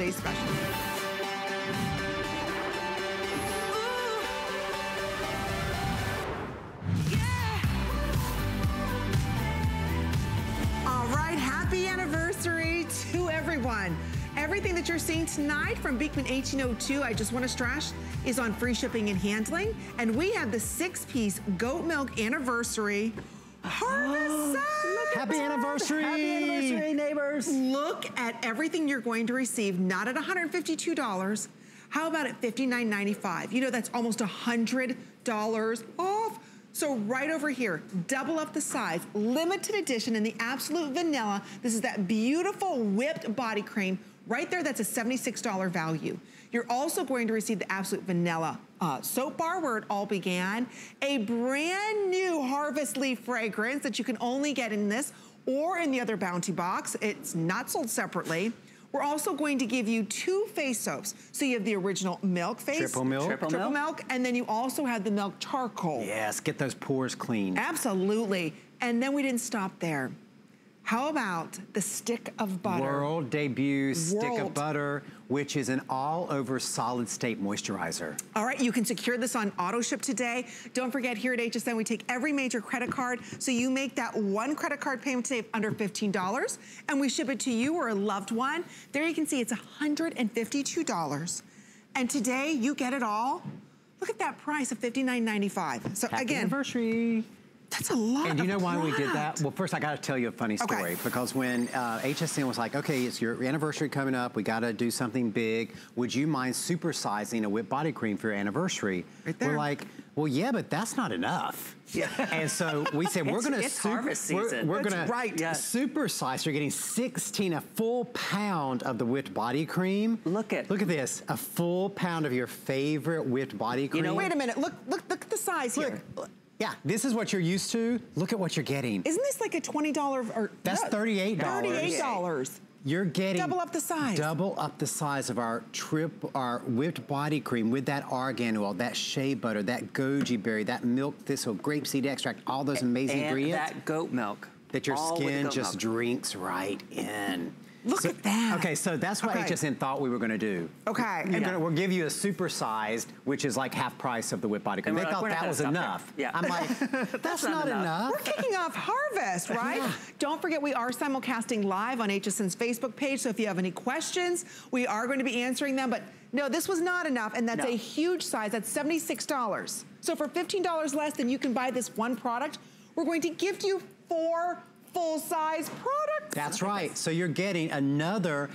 holiday special. All right, happy anniversary to everyone. Everything that you're seeing tonight from Beekman 1802, I just want to stress, is on free shipping and handling. And we have the six-piece goat milk anniversary harvest set. Happy anniversary. Happy anniversary, neighbors. Look at everything you're going to receive, not at $152. How about at $59.95? You know, that's almost $100 off. So right over here, double up the size, limited edition in the absolute vanilla. This is that beautiful whipped body cream. Right there, that's a $76 value. You're also going to receive the absolute vanilla uh, soap bar where it all began. A brand new Harvest Leaf fragrance that you can only get in this or in the other Bounty box. It's not sold separately. We're also going to give you two face soaps. So you have the original milk face. Triple milk. Triple Triple milk. milk. And then you also have the milk charcoal. Yes, get those pores clean. Absolutely. And then we didn't stop there. How about the stick of butter? World debut stick of butter, which is an all-over solid state moisturizer. All right, you can secure this on auto ship today. Don't forget here at HSN, we take every major credit card. So you make that one credit card payment today of under $15 and we ship it to you or a loved one. There you can see it's $152. And today you get it all. Look at that price of $59.95. So Happy again, anniversary. That's a lot And do you know why we did that? Well, first I gotta tell you a funny Okay. story because when uh, HSN was like, okay, it's your anniversary coming up, we gotta do something big. Would you mind supersizing a whipped body cream for your anniversary? Right there. We're like, well, yeah, but that's not enough. Yeah. and so we said, we're gonna it's harvest we're- season. We're, That's gonna right. Yes. supersize. You're getting 16, a full pound of the whipped body cream. Look at- Look at this, a full pound of your favorite whipped body cream. You know Wait a minute, look, look, look at the size Look, here. Yeah, this is what you're used to. Look at what you're getting. Isn't this like a $20 or? That's no, $38. $38. You're getting Double up the size. Double up the size of our trip, our whipped body cream with that argan oil, that shea butter, that goji berry, that milk thistle, grapeseed extract, all those amazing and ingredients that goat milk. that your All skin just milk. drinks right in. Look So- at that. Okay, so that's what Okay. HSN thought we were gonna do. Okay, We're and- gonna- we'll give you a supersized, which is like half price of the whip body cream. And They we're like, thought that was stop there. enough. Yeah. I'm like, that's, not not enough. enough. We're kicking off Harvest, right? Don't forget we are simulcasting live on HSN's Facebook page, so if you have any questions, we are going to be answering them. But no, this was not enough, and that's No. a huge size. That's $76. So for $15 less than you can buy this one product, we're going to gift you four full-size products. That's right. So you're getting another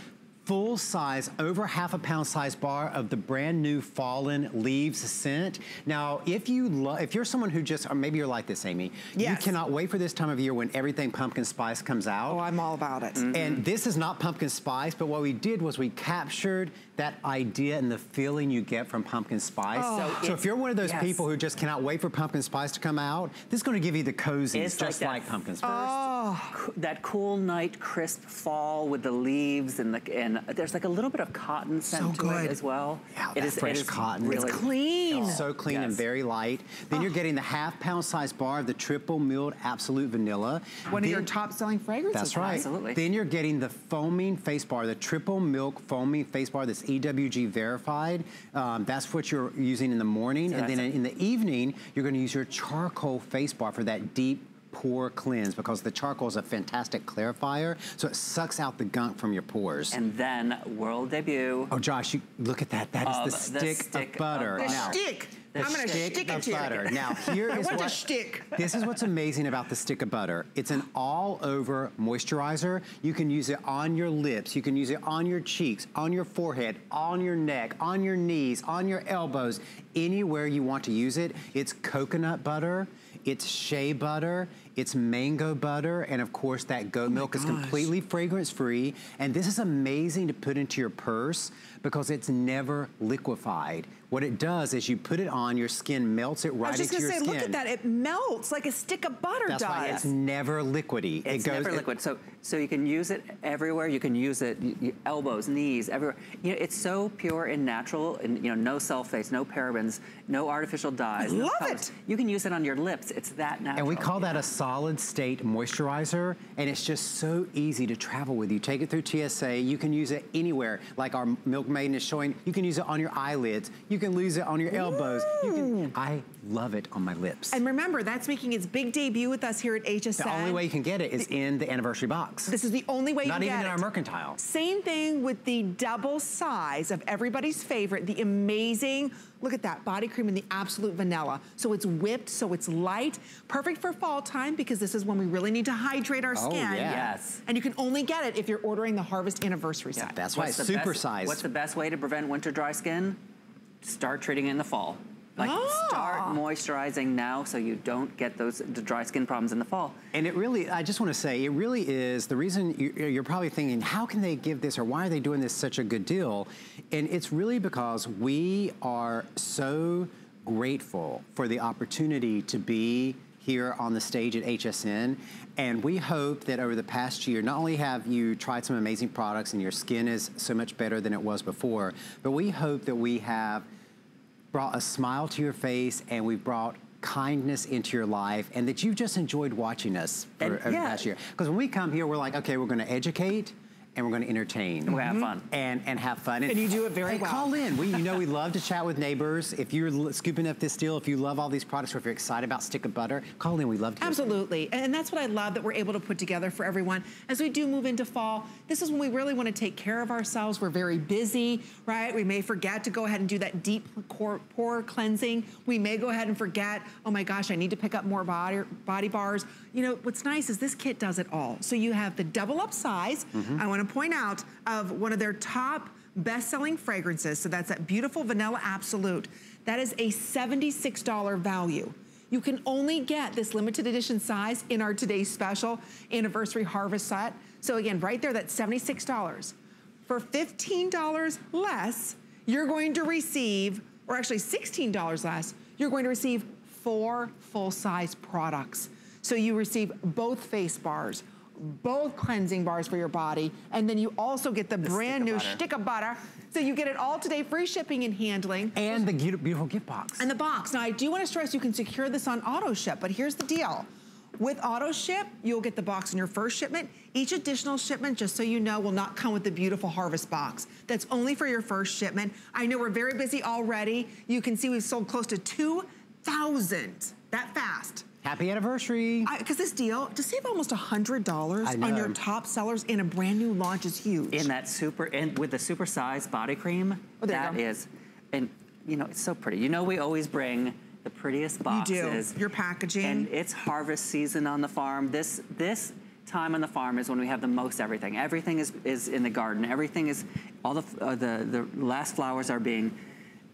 full size, over half a pound size bar of the brand new Fallen Leaves scent. Now, if you love, if you're someone who just, or maybe you're like this, Amy, you cannot wait for this time of year when everything pumpkin spice comes out. Oh, I'm all about it. And mm-hmm. this is not pumpkin spice, but what we did was we captured that idea and the feeling you get from pumpkin spice. Oh. So So, if you're one of those yes. people who just cannot wait for pumpkin spice to come out, this is gonna give you the cozies, It's just that like, pumpkin spice. Oh. That cool night, crisp fall with the leaves and the and there's like a little bit of cotton scent So to good. it as well. Yeah, it that is it fresh is cotton. It's Really clean. So clean and very light. Then you're getting the half pound size bar of the triple milled absolute vanilla. One of your Then- top-selling fragrances. That's right. Absolutely. Then you're getting the foaming face bar, the triple milk foaming face bar that's EWG verified. Um, that's what you're using in the morning. So and then that's it. in the evening, you're gonna use your charcoal face bar for that deep pore cleanse because the charcoal is a fantastic clarifier. So it sucks out the gunk from your pores. And then world debut. Oh, Josh, you, look at that. That is Of the the stick, stick of butter. of The now, stick. The I'm gonna stick stick it of to you. butter. Now, here I want what, the stick. This is what's amazing about the stick of butter. It's an all-over moisturizer. You can use it on your lips. You can use it on your cheeks, on your forehead, on your neck, on your knees, on your elbows, anywhere you want to use it. It's coconut butter. It's shea butter. It's mango butter. And of course, that goat oh milk is completely fragrance-free. And this is amazing to put into your purse because it's never liquefied. What it does is you put it on, your skin melts it right into your skin. I was just gonna say, skin. look at that. It melts like a stick of butter That's does. why it's never liquidy. It's it goes, never liquid. So so you can use it everywhere. You can use it y- y- elbows, knees, everywhere. You know, it's so pure and natural, and you know, no sulfates, no parabens, no artificial dyes. no love it. You can use it on your lips. It's that natural. And we call that a solid state moisturizer, and it's just so easy to travel with. You take it through TSA, you can use it anywhere, like our Milk Maiden is showing. You can use it on your eyelids, you can lose it on your elbows. You can, I love it on my lips. And remember, that's making its big debut with us here at HSN. the only way you can get it is in the anniversary box. This is the only way you Not can even get in our mercantile. Same thing with the double size of everybody's favorite, the amazing, look at that, body cream in the absolute vanilla. So it's whipped, so it's light, perfect for fall time because this is when we really need to hydrate our Oh, skin. yeah. Yes. And you can only get it if you're ordering the Harvest Anniversary Yeah. set. That's why it's the super best- sized. What's the best way to prevent winter dry skin? Start treating it in the fall. Like Ah. start moisturizing now so you don't get those dry skin problems in the fall. And it really, I just want to say, it really is the reason you- you're probably thinking, how can they give this or why are they doing this such a good deal? And it's really because we are so grateful for the opportunity to be here on the stage at HSN. And we hope that over the past year, not only have you tried some amazing products and your skin is so much better than it was before, but we hope that we have brought a smile to your face and we've brought kindness into your life and that you've just enjoyed watching us for And- over the past year. Because when we come here, we're like, okay, we're gonna educate and we're gonna entertain. And we have mm-hmm. fun. And, and have fun. And you do it very hey, well. Call in. We, you know, we love to chat with neighbors. If you're scooping up this deal, if you love all these products, or if you're excited about Stick of Butter, call in. We love to. hear you. Absolutely. And that's what I love that we're able to put together for everyone. As we do move into fall, this is when we really want to take care of ourselves. We're very busy, right? We may forget to go ahead and do that deep core, pore cleansing. We may go ahead and forget, oh my gosh, I need to pick up more body, body bars. You know, what's nice is this kit does it all. So you have the double up size. Mm-hmm. I want to point out of one of their top best-selling fragrances. So that's that beautiful vanilla absolute. That is a $76 value. You can only get this limited edition size in our today's special anniversary harvest set. So again, right there, that's $76. For $15 less, you're going to receive, or actually $16 less, you're going to receive four full-size products. So you receive both face bars, both cleansing bars for your body, and then you also get the, brand stick new butter. stick of butter. So you get it all today, free shipping and handling. And the beautiful, gift box. And the box. Now, I do want to stress you can secure this on auto ship, but here's the deal. With auto ship, you'll get the box in your first shipment. Each additional shipment, just so you know, will not come with the beautiful harvest box. That's only for your first shipment. I know we're very busy already. You can see we've sold close to 2,000 that fast. Happy anniversary. Because this deal, to save almost $100 on your top sellers in a brand new launch is huge. In that super, and with the super sized body cream, Oh, that is, and you know, it's so pretty. You know, we always bring the prettiest boxes. You do. Your packaging. And it's harvest season on the farm. This this time on the farm is when we have the most everything. Everything is, is in the garden. Everything is all the uh, the the last flowers are being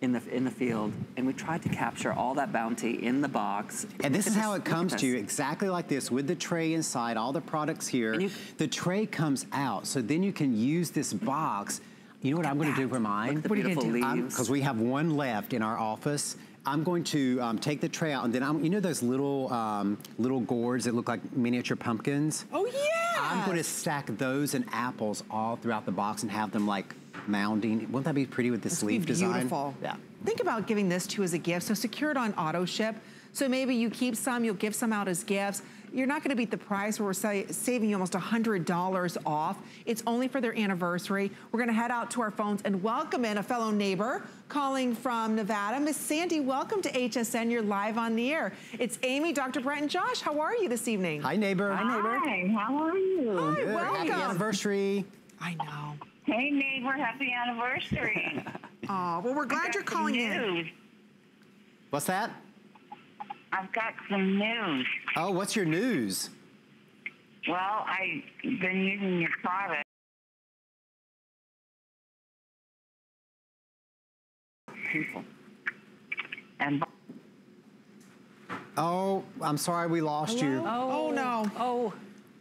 in the in the field, and we tried to capture all that bounty in the box. And this is how it comes to you, exactly like this, with the tray inside, all the products here. You- the tray comes out, so then you can use this box. You know what I'm going to do for mine? Look at the What are you gonna do? Because we have one left in our office. I'm going to um, take the tray out, and then I'm, you know those little um, little gourds that look like miniature pumpkins. oh, yeah. I'm going to stack those and apples all throughout the box and have them like mounding. Wouldn't that be pretty with this This would be leaf design? Beautiful. Yeah. Think about giving this to as a gift. So secure it on auto ship. So maybe you keep some, you'll give some out as gifts. You're not gonna beat the price where we're sa- saving you almost $100 off. It's only for their anniversary. We're gonna head out to our phones and welcome in a fellow neighbor calling from Nevada. Miss Sandy, welcome to HSN. You're live on the air. It's Amy, Dr. Brent, and Josh. How are you this evening? Hi, neighbor. Hi, neighbor. Hi, how are you? Hi, Good. Happy anniversary. I know. Hey, neighbor, happy anniversary. Oh, well, we're glad you're some calling in. news. What's that? I've got some news. Oh, what's your news? Well, I've been using your product. Painful. And Oh, I'm sorry we lost you. Oh. oh, no. Oh,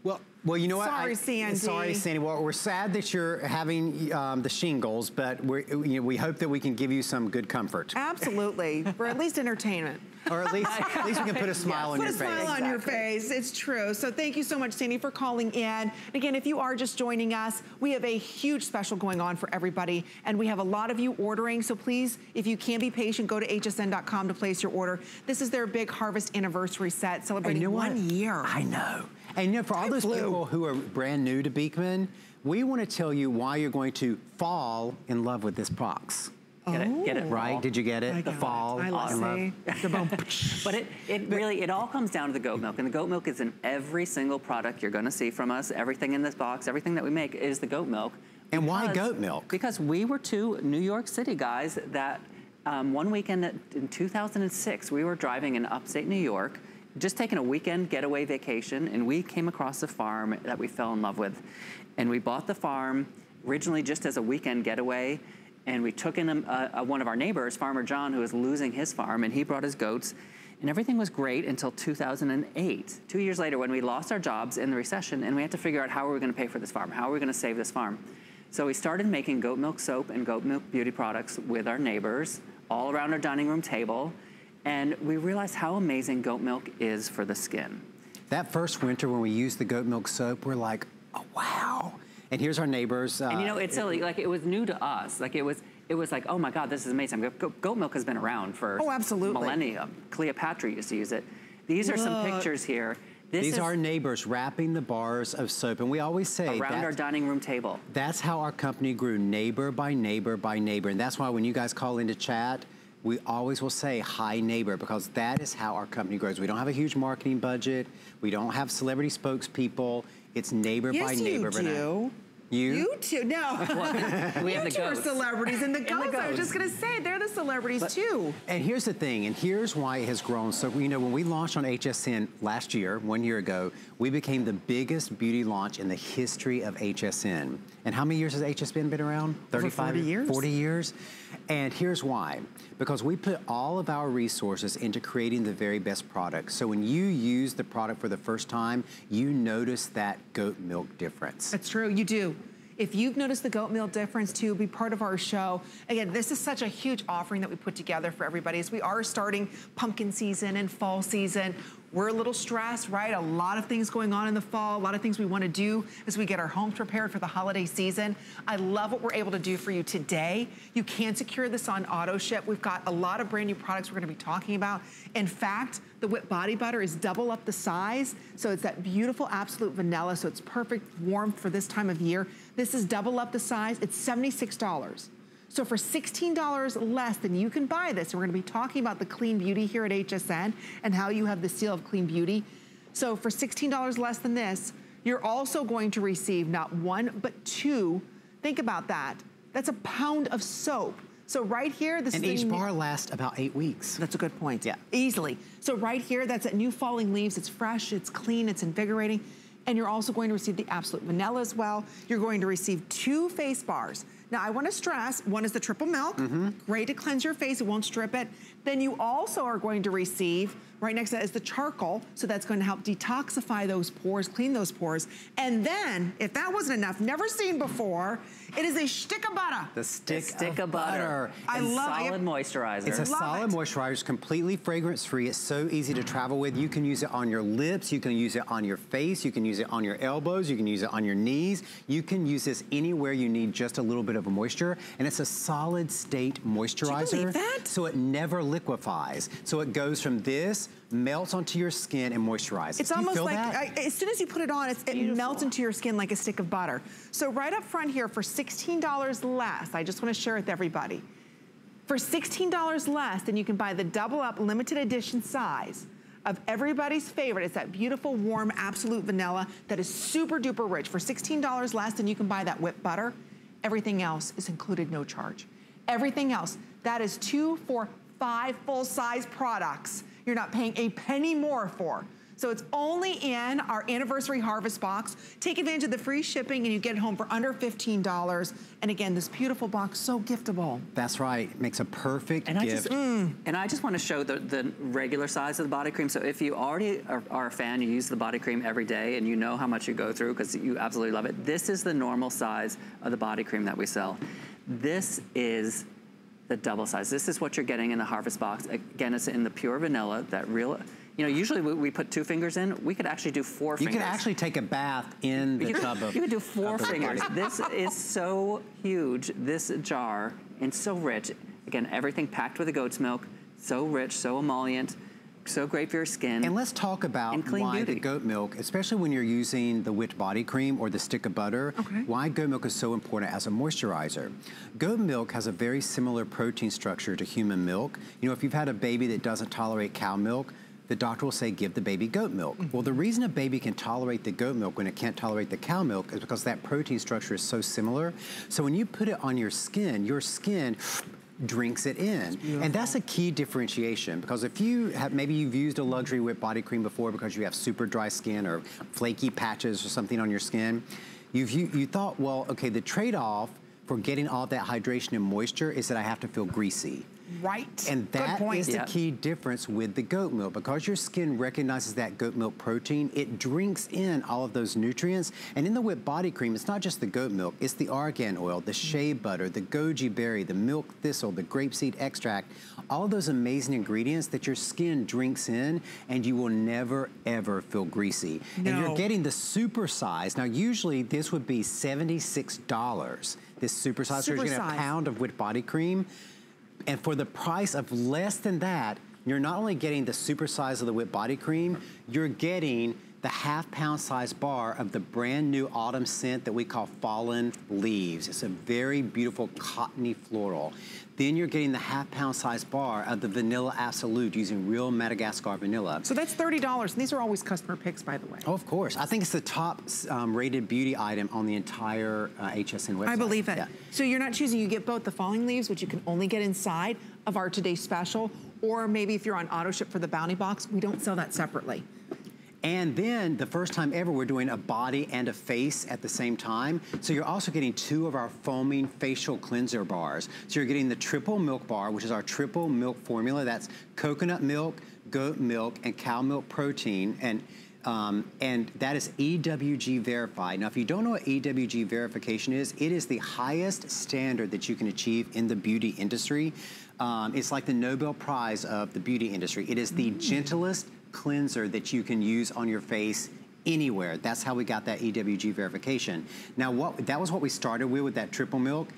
Well, Well, you know what? Sorry, I- Sandy. Sorry, Sandy. Well, we're sad that you're having um, the shingles, but we're, you know, we hope that we can give you some good comfort. Absolutely, or at least entertainment. Or at least, at least we can put a smile on your face. Put a smile on your face. It's true. So thank you so much, Sandy, for calling in. Again, if you are just joining us, we have a huge special going on for everybody, and we have a lot of you ordering. So please, if you can be patient, go to hsn.com to place your order. This is their big harvest anniversary set, celebrating you know what? one year. I know. And you know, for all those people who are brand new to Beekman, we want to tell you why you're going to fall in love with this box. Get it? Get it? Right? Did you get it? The got it. fall I love in love. The boom. But it, it really, it all comes down to the goat milk. And the goat milk is in every single product you're gonna see from us. Everything in this box, everything that we make is the goat milk. And why goat milk? Because we were two New York City guys that um, one weekend in 2006, we were driving in upstate New York, just taking a weekend getaway vacation, and we came across a farm that we fell in love with. And we bought the farm originally just as a weekend getaway, and we took in a, a, one of our neighbors, Farmer John, who was losing his farm, and he brought his goats. And everything was great until 2008. Two years later, when we lost our jobs in the recession, and we had to figure out how are we going to pay for this farm, how are we going to save this farm. So we started making goat milk soap and goat milk beauty products with our neighbors all around our dining room table. And we realized how amazing goat milk is for the skin. That first winter when we used the goat milk soap, we're like, oh, wow. And here's our neighbors. Uh, And you know, it's silly. Like it was new to us. Like it was, it was like, oh my God, this is amazing. Goat, goat milk has been around for Oh, absolutely. millennia. Cleopatra used to use it. These are some pictures here. This these are neighbors wrapping the bars of soap. And we always say around our dining room table. that's how our company grew, neighbor by neighbor by neighbor. And that's why when you guys call in to chat, we always will say hi neighbor because that is how our company grows. We don't have a huge marketing budget. We don't have celebrity spokespeople. It's neighbor by Yes, neighbor. you by neighbor. do. You? You too. No. We have you the two are celebrities, and the the goats. I was just gonna say they're the celebrities too. And here's the thing, and here's why it has grown. So, you know, when we launched on HSN last year, one year ago, we became the biggest beauty launch in the history of HSN. And how many years has HSN been around? 40 years. 40 years. And here's why. Because we put all of our resources into creating the very best product. So when you use the product for the first time, you notice that goat milk difference. That's true. You do. If you've noticed the goat meal difference too, be part of our show. Again, this is such a huge offering that we put together for everybody as we are starting pumpkin season and fall season. We're a little stressed, right? A lot of things going on in the fall, a lot of things we want to do as we get our homes prepared for the holiday season. I love what we're able to do for you today. You can secure this on auto ship. We've got a lot of brand new products we're going to be talking about. In fact, the whipped body butter is double up the size. So it's that beautiful absolute vanilla. So it's perfect warmth for this time of year. This is double up the size. It's $76. So for $16 less than you can buy this, and we're gonna be talking about the clean beauty here at HSN and how you have the seal of clean beauty. So for $16 less than this, you're also going to receive not one, but two. Think about that. That's a pound of soap. So right here, this And is each bar lasts about eight weeks. that's a good point. Yeah. Easily. So right here, that's at new falling leaves. It's fresh, it's clean, it's invigorating. And you're also going to receive the absolute vanilla as well. You're going to receive two face bars. Now I wanna stress, one is the triple milk, Mm-hmm. great to cleanse your face, it won't strip it. Then you also are going to receive, right next to that is the charcoal, so that's gonna help detoxify those pores, clean those pores. And then, if that wasn't enough, never seen before, it is a stick of butter. The stick, Stick of, of butter. I and love it. solid moisturizer. It's a Love solid it. moisturizer, it's completely fragrance free. It's so easy to travel with. You can use it on your lips, you can use it on your face, you can use it on your elbows, you can use it on your knees. You can use this anywhere you need just a little bit of moisture. And it's a solid state moisturizer. believe that? So it never liquefies. So it goes from this, melts onto your skin and moisturizes. It's Do you almost feel like, that? I, as soon as you put it on, it's, it melts into your skin like a stick of butter. So right up front here, for $16 less, I just wanna share with everybody. For $16 less, then you can buy the double up limited edition size of everybody's favorite. It's that beautiful, warm, absolute vanilla that is super duper rich. For $16 less, then you can buy that whipped butter. Everything else is included, no charge. Everything else, that is two for five full-size products. You're not paying a penny more for. So it's only in our anniversary harvest box. Take advantage of the free shipping and you get it home for under $15. And again, this beautiful box, so giftable. That's right. Makes a perfect and gift. I just, mm. And I just want to show the, the regular size of the body cream. So if you already are, are a fan, you use the body cream every day and you know how much you go through because you absolutely love it. This is the normal size of the body cream that we sell. This is the double size. This is what you're getting in the Harvest box. Again, it's in the pure vanilla, that real, you know, usually we, we, put two fingers in. We could actually do four you fingers. You could actually take a bath in the you tub of You could do four fingers. this is so huge, this jar, and so rich. Again, everything packed with the goat's milk, so rich, so emollient so great for your skin. And let's talk about why beauty. the goat milk, especially when you're using the whipped body cream or the stick of butter, okay. why goat milk is so important as a moisturizer. Goat milk has a very similar protein structure to human milk. You know, if you've had a baby that doesn't tolerate cow milk, the doctor will say give the baby goat milk. Mm -hmm. Well, the reason a baby can tolerate the goat milk when it can't tolerate the cow milk is because that protein structure is so similar. So when you put it on your skin, your skin drinks it in. And that's a key differentiation because if you have, maybe you've used a luxury whipped body cream before because you have super dry skin or flaky patches or something on your skin, you've, you, you thought, well, okay, the trade-off for getting all that hydration and moisture is that I have to feel greasy. Right. And that is the key difference with the goat milk. Because your skin recognizes that goat milk protein, it drinks in all of those nutrients. And in the whipped body cream, it's not just the goat milk, it's the argan oil, the shea butter, the goji berry, the milk thistle, the grapeseed extract, all those amazing ingredients that your skin drinks in and you will never ever feel greasy. No. And you're getting the super size. Now usually this would be $76. This super size, super so you're getting a pound of whipped body cream. And for the price of less than that, you're not only getting the super size of the whipped body cream, you're getting the half pound size bar of the brand new autumn scent that we call Fallen Leaves. It's a very beautiful cottony floral. Then you're getting the half pound size bar of the Vanilla Absolute using real Madagascar vanilla. So that's $30, and these are always customer picks, by the way. Oh, of course. I think it's the top um, rated beauty item on the entire uh, HSN website. I believe it. Yeah. So you're not choosing, you get both the Falling Leaves, which you can only get inside of our Today Special, or maybe if you're on auto ship for the Bounty Box, we don't sell that separately. And then the first time ever, we're doing a body and a face at the same time. So you're also getting two of our foaming facial cleanser bars. So you're getting the triple milk bar, which is our triple milk formula. That's coconut milk, goat milk, and cow milk protein. And um, and that is EWG verified. Now, if you don't know what EWG verification is, it is the highest standard that you can achieve in the beauty industry. Um, it's like the Nobel Prize of the beauty industry. It is the mm. gentlest, cleanser that you can use on your face anywhere. That's how we got that EWG verification. Now, what that was what we started with with that triple milk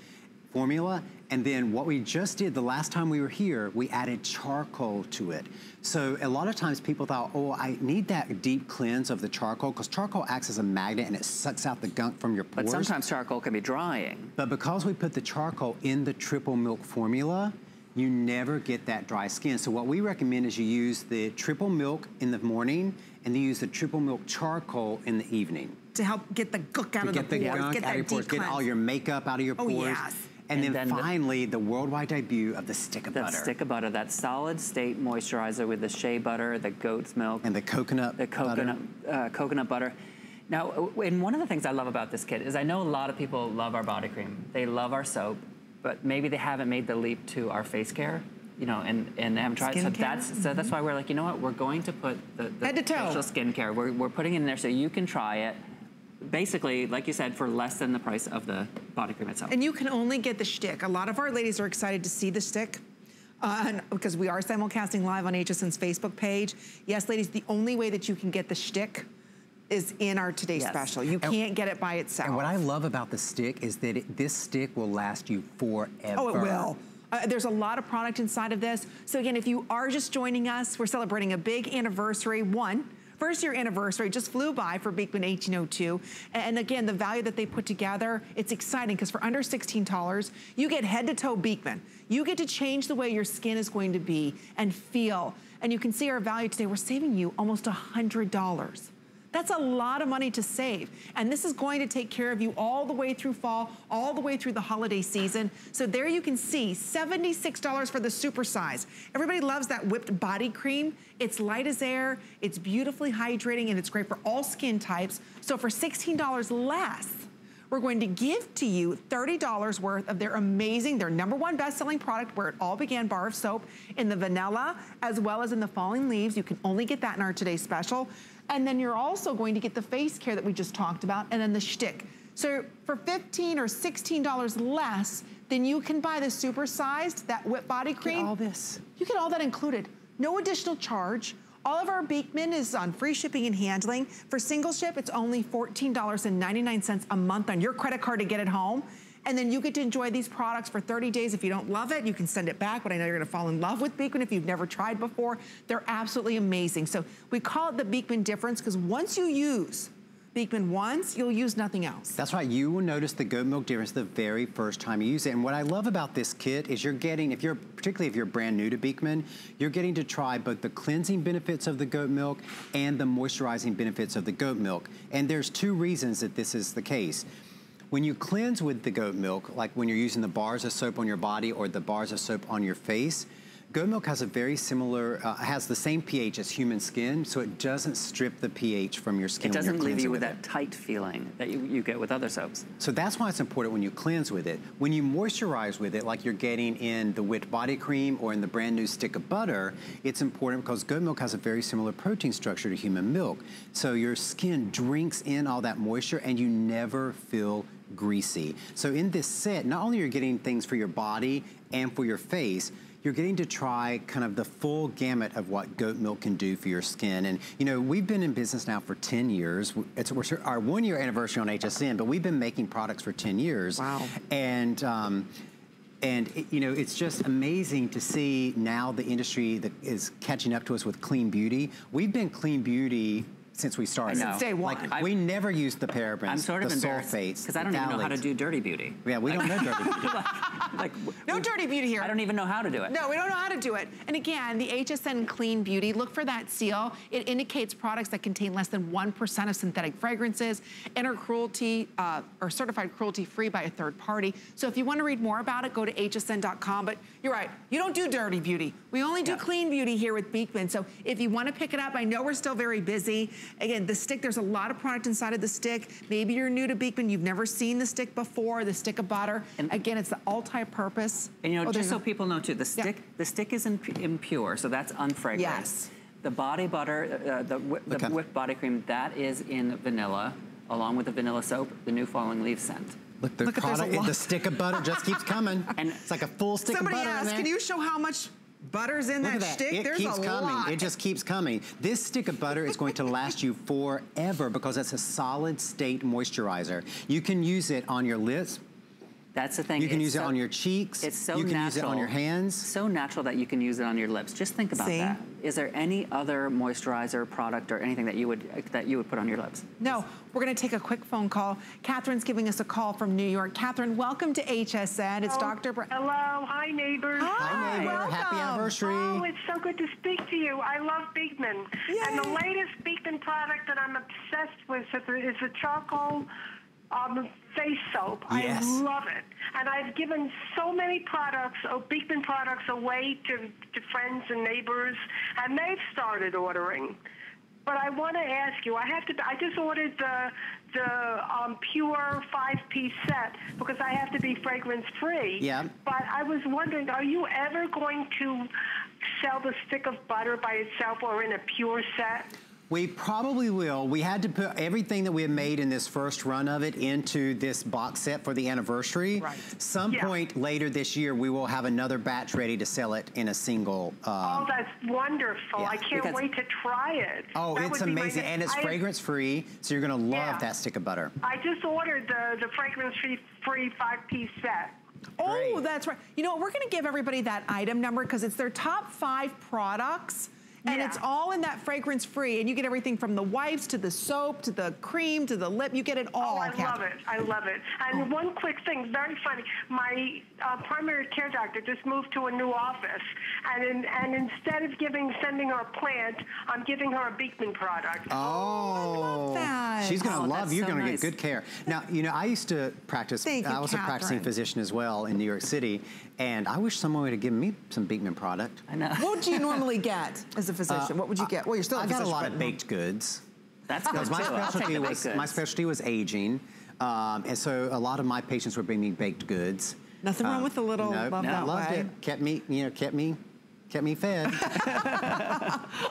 formula. And then what we just did the last time we were here, we added charcoal to it. So a lot of times people thought, oh, I need that deep cleanse of the charcoal because charcoal acts as a magnet and it sucks out the gunk from your pores. But sometimes charcoal can be drying. But because we put the charcoal in the triple milk formula, you never get that dry skin. So what we recommend is you use the triple milk in the morning and then use the triple milk charcoal in the evening. To help get the gook out to of get the, the pores. Gunk get out of your pores, get all your makeup out of your oh, pores. Oh, yes. And, and then, then, finally, the, the, worldwide debut of the stick of that butter. stick of butter, that solid state moisturizer with the shea butter, the goat's milk. And the coconut The coconut, butter. Uh, coconut butter. Now, and one of the things I love about this kit is I know a lot of people love our body cream. They love our soap, but maybe they haven't made the leap to our face care you know, and, and haven't tried. so that's so that's why we're like, you know what, we're going to put the, the Head to toe. special skincare. We're, we're putting it in there so you can try it. Basically, like you said, for less than the price of the body cream itself. And you can only get the stick. A lot of our ladies are excited to see the stick. Uh, because we are simulcasting live on HSN's Facebook page. Yes, ladies, the only way that you can get the stick is in our Today yes. Special. You and, can't get it by itself. And what I love about the stick is that it, this stick will last you forever. Oh, it will. Uh, there's a lot of product inside of this. So again, if you are just joining us, we're celebrating a big anniversary, one, first year anniversary just flew by for Beekman 1802. And again, the value that they put together, it's exciting because for under $16, you get head to toe Beekman. You get to change the way your skin is going to be and feel. And you can see our value today, we're saving you almost $100. That's a lot of money to save. And this is going to take care of you all the way through fall, all the way through the holiday season. So there you can see $76 for the super size. Everybody loves that whipped body cream. It's light as air, it's beautifully hydrating, and it's great for all skin types. So for $16 less, we're going to give to you $30 worth of their amazing, their number one best-selling product where it all began, bar of soap, in the vanilla as well as in the falling leaves. You can only get that in our today's special. And then you're also going to get the face care that we just talked about and then the shtick. So for 15 or $16 less, then you can buy the super-sized, that whip body cream. Get all this. You get all that included. No additional charge. All of our Beekman is on free shipping and handling. For single ship, it's only $14.99 a month on your credit card to get it home. And then you get to enjoy these products for 30 days. If you don't love it, you can send it back, but I know you're gonna fall in love with Beekman if you've never tried before. They're absolutely amazing. So we call it the Beekman difference because once you use Beekman once, you'll use nothing else. That's right, you will notice the goat milk difference the very first time you use it. And what I love about this kit is you're getting, if you're, particularly if you're brand new to Beekman, you're getting to try both the cleansing benefits of the goat milk and the moisturizing benefits of the goat milk. And there's two reasons that this is the case. When you cleanse with the goat milk, like when you're using the bars of soap on your body or the bars of soap on your face, Goat milk has a very similar, uh, has the same pH as human skin, so it doesn't strip the pH from your skin It doesn't leave you with, with that tight feeling that you, you get with other soaps. So that's why it's important when you cleanse with it. When you moisturize with it, like you're getting in the Whipped Body Cream or in the brand new stick of butter, it's important because goat milk has a very similar protein structure to human milk. So your skin drinks in all that moisture and you never feel greasy. So in this set, not only are you getting things for your body and for your face, you're getting to try kind of the full gamut of what goat milk can do for your skin. And, you know, we've been in business now for 10 years. It's our one year anniversary on HSN, but we've been making products for 10 years. Wow. And, um, and it, you know, it's just amazing to see now the industry that is catching up to us with clean beauty. We've been clean beauty since we started. Since day one. Like, we never used the parabens, I'm sort of the embarrassed sulfates, because I don't even know how to do dirty beauty. Yeah, we don't know dirty beauty. like, No we- dirty beauty here. I don't even know how to do it. No, we don't know how to do it. And again, the HSN Clean Beauty, look for that seal. It indicates products that contain less than 1% of synthetic fragrances and are cruelty, uh, or certified cruelty-free by a third party. So if you want to read more about it, go to hsn.com. But you're right, you don't do dirty beauty. We only do Yeah. clean beauty here with Beekman. So if you want to pick it up, I know we're still very busy. Again, the stick, there's a lot of product inside of the stick. Maybe you're new to Beekman, you've never seen the stick before, the stick of butter. And- Again, it's the multi-purpose. And you know, Oh, just so people know too, the Yeah. stick, the stick is imp- impure, so that's unfragrant. Yes. The body butter, uh, the, whi- the whipped body cream, that is in vanilla, along with the vanilla soap, the new falling leaf scent. Look, the Look at- there's a product, the stick of butter just keeps coming. And- it's like a full stick Somebody of butter in asked, can you show how much butter's in Look that, at that. stick? It There's keeps coming. lot. It just keeps coming. This stick of butter is going to last you forever because it's a solid state moisturizer. You can use it on your lips. That's the thing. You can it's use it on your cheeks. It's so You can natural. use it on your hands. So natural that you can use it on your lips. Just think about See? that. Is there any other moisturizer product or anything that you would that you would put on your lips? No, we're gonna take a quick phone call. Catherine's giving us a call from New York. Catherine, welcome to HSN. It's Dr. Bra- Hello, hi neighbors. Hi, neighbor. Happy anniversary. Oh, it's so good to speak to you. I love Beekman. And the latest Beekman product that I'm obsessed with is the charcoal um, face soap. Yes. I love it. And I've given so many products, oh, Beekman products, away to, to friends and neighbors, and they've started ordering. But I want to ask you. I have to. I just ordered the the um, pure five piece set because I have to be fragrance free. Yeah. But I was wondering, are you ever going to sell the stick of butter by itself or in a pure set? We probably will. We had to put everything that we had made in this first run of it into this box set for the anniversary. Right. Some Yeah. point later this year, we will have another batch ready to sell it in a single. oh, Um, that's wonderful! yeah, I can't because- wait to try it. oh, That it's would be my amazing, and it's I- fragrance free, so you're gonna love Yeah. that stick of butter. I just ordered the the fragrance free free five piece set. Oh, Great. that's right. You know what? We're going to give everybody that item number because it's their top five products. And Yeah. it's all in that fragrance free. And you get everything from the wipes to the soap to the cream to the lip. You get it all. Oh, I love it. I love it. And one quick thing, very funny. My uh, primary care doctor just moved to a new office, and in, and instead of giving sending her a plant, I'm giving her a Beekman product. Oh, that. she's gonna Oh, love that's you. so Gonna nice. get good care. Now, you know, I used to practice. Thank you, I was a practicing physician as well in New York City, and I wish someone would have given me some Beekman product. I know. What do you normally get as a physician? what would you get? Well, you're still a I got a lot of baked goods. That's good my too. I'll take specialty the was goods. my specialty was aging, um, and so a lot of my patients were bringing me baked goods. Nothing wrong Um, with a little nope, love no, that loved way. it. Kept me, you know, kept me, kept me fed.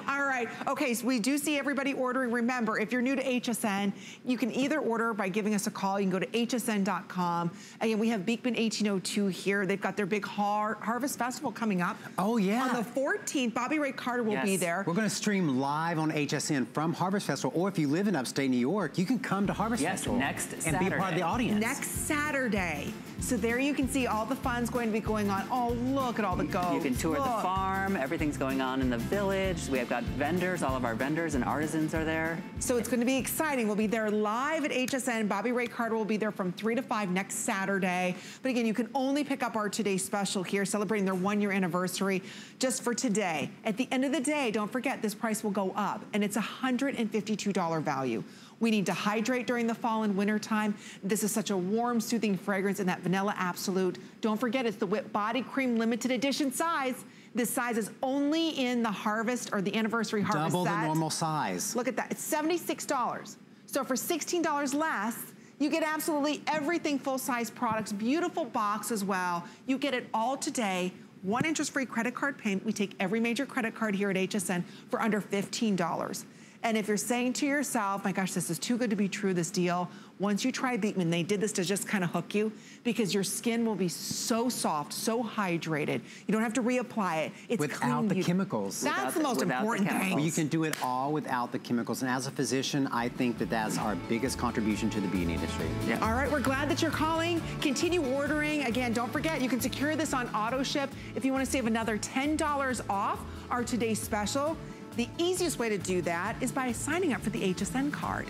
All right. Okay, so we do see everybody ordering. Remember, if you're new to HSN, you can either order by giving us a call. You can go to hsn.com. Again, we have Beekman 1802 here. They've got their big har- Harvest Festival coming up. Oh, yeah. On the 14th, Bobby Ray Carter will be Yes. there. We're going to stream live on HSN from Harvest Festival, or if you live in upstate New York, you can come to Harvest Yes, Festival next and be a part of the audience. Next Saturday. So there you can see all the fun's going to be going on. Oh, look at all the goats. You can tour the Look. Farm. Everything's going on in the village. We have got vendors. All of our vendors and artisans are there. So it's going to be exciting. We'll be there live at HSN. Bobby Ray Carter will be there from 3 to 5 next Saturday. But again, you can only pick up our Today special here, celebrating their one year anniversary just for today. At the end of the day, don't forget this price will go up, and it's a $152 value. We need to hydrate during the fall and winter time. This is such a warm, soothing fragrance in that vanilla absolute. Don't forget, it's the Whip Body Cream limited edition size. This size is only in the harvest or the anniversary harvest Double the normal size. Look at that, it's $76. So for $16 less, you get absolutely everything full-size products, beautiful box as well. You get it all today. One interest-free credit card payment. We take every major credit card here at HSN for under $15. And if you're saying to yourself, my gosh, this is too good to be true, this deal, once you try Beekman, they did this to just kind of hook you because your skin will be so soft, so hydrated. You don't have to reapply it. It's Without clean the beauty. chemicals. That's Without the the- most without the important thing. chemicals. You can do it all without the chemicals. And as a physician, I think that that's our biggest contribution to the beauty industry. Yeah. All right, we're glad that you're calling. Continue ordering. Again, don't forget, you can secure this on auto ship. If you want to save another $10 off our today's special, the easiest way to do that is by signing up for the HSN card.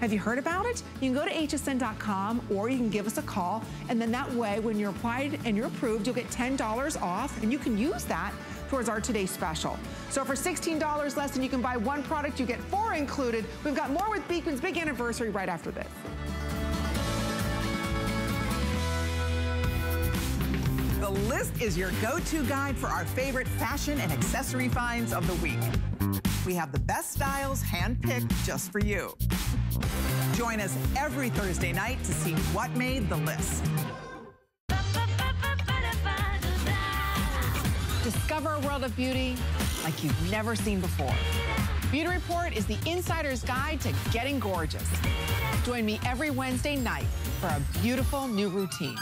Have you heard about it? You can go to hsn.com or you can give us a call. And then that way, when you're applied and you're approved, you'll get $10 off and you can use that towards our today's special. So for $16 less than you can buy one product, you get four included. We've got more with Beekman's big anniversary right after this. The list is your go-to guide for our favorite fashion and accessory finds of the week. We have the best styles handpicked just for you. Join us every Thursday night to see what made the list. Discover a world of beauty like you've never seen before. Beauty Report is the insider's guide to getting gorgeous. Join me every Wednesday night for a beautiful new routine.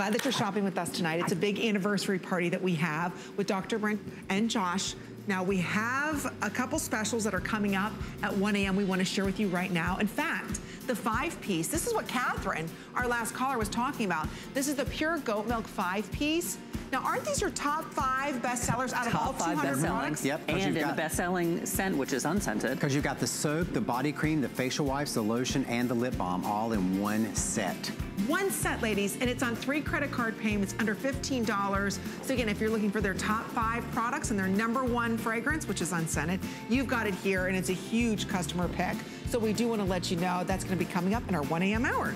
Glad that you're shopping with us tonight. It's a big anniversary party that we have with Dr. Brent and Josh. Now, we have a couple specials that are coming up at 1 a.m. we want to share with you right now. In fact, the five piece, this is what Catherine, our last caller, was talking about. This is the pure goat milk five piece. Now, aren't these your top five best sellers out of all Top five 200 best-selling. products? Yep, 'cause And you've in the best-selling scent, which is unscented. Because you've got the soap, the body cream, the facial wipes, the lotion, and the lip balm all in one set. One set, ladies, and it's on three credit card payments under $15. So again, if you're looking for their top five products and their number one fragrance, which is unscented, you've got it here, and it's a huge customer pick. So we do want to let you know that's going to be coming up in our 1 a.m. hour.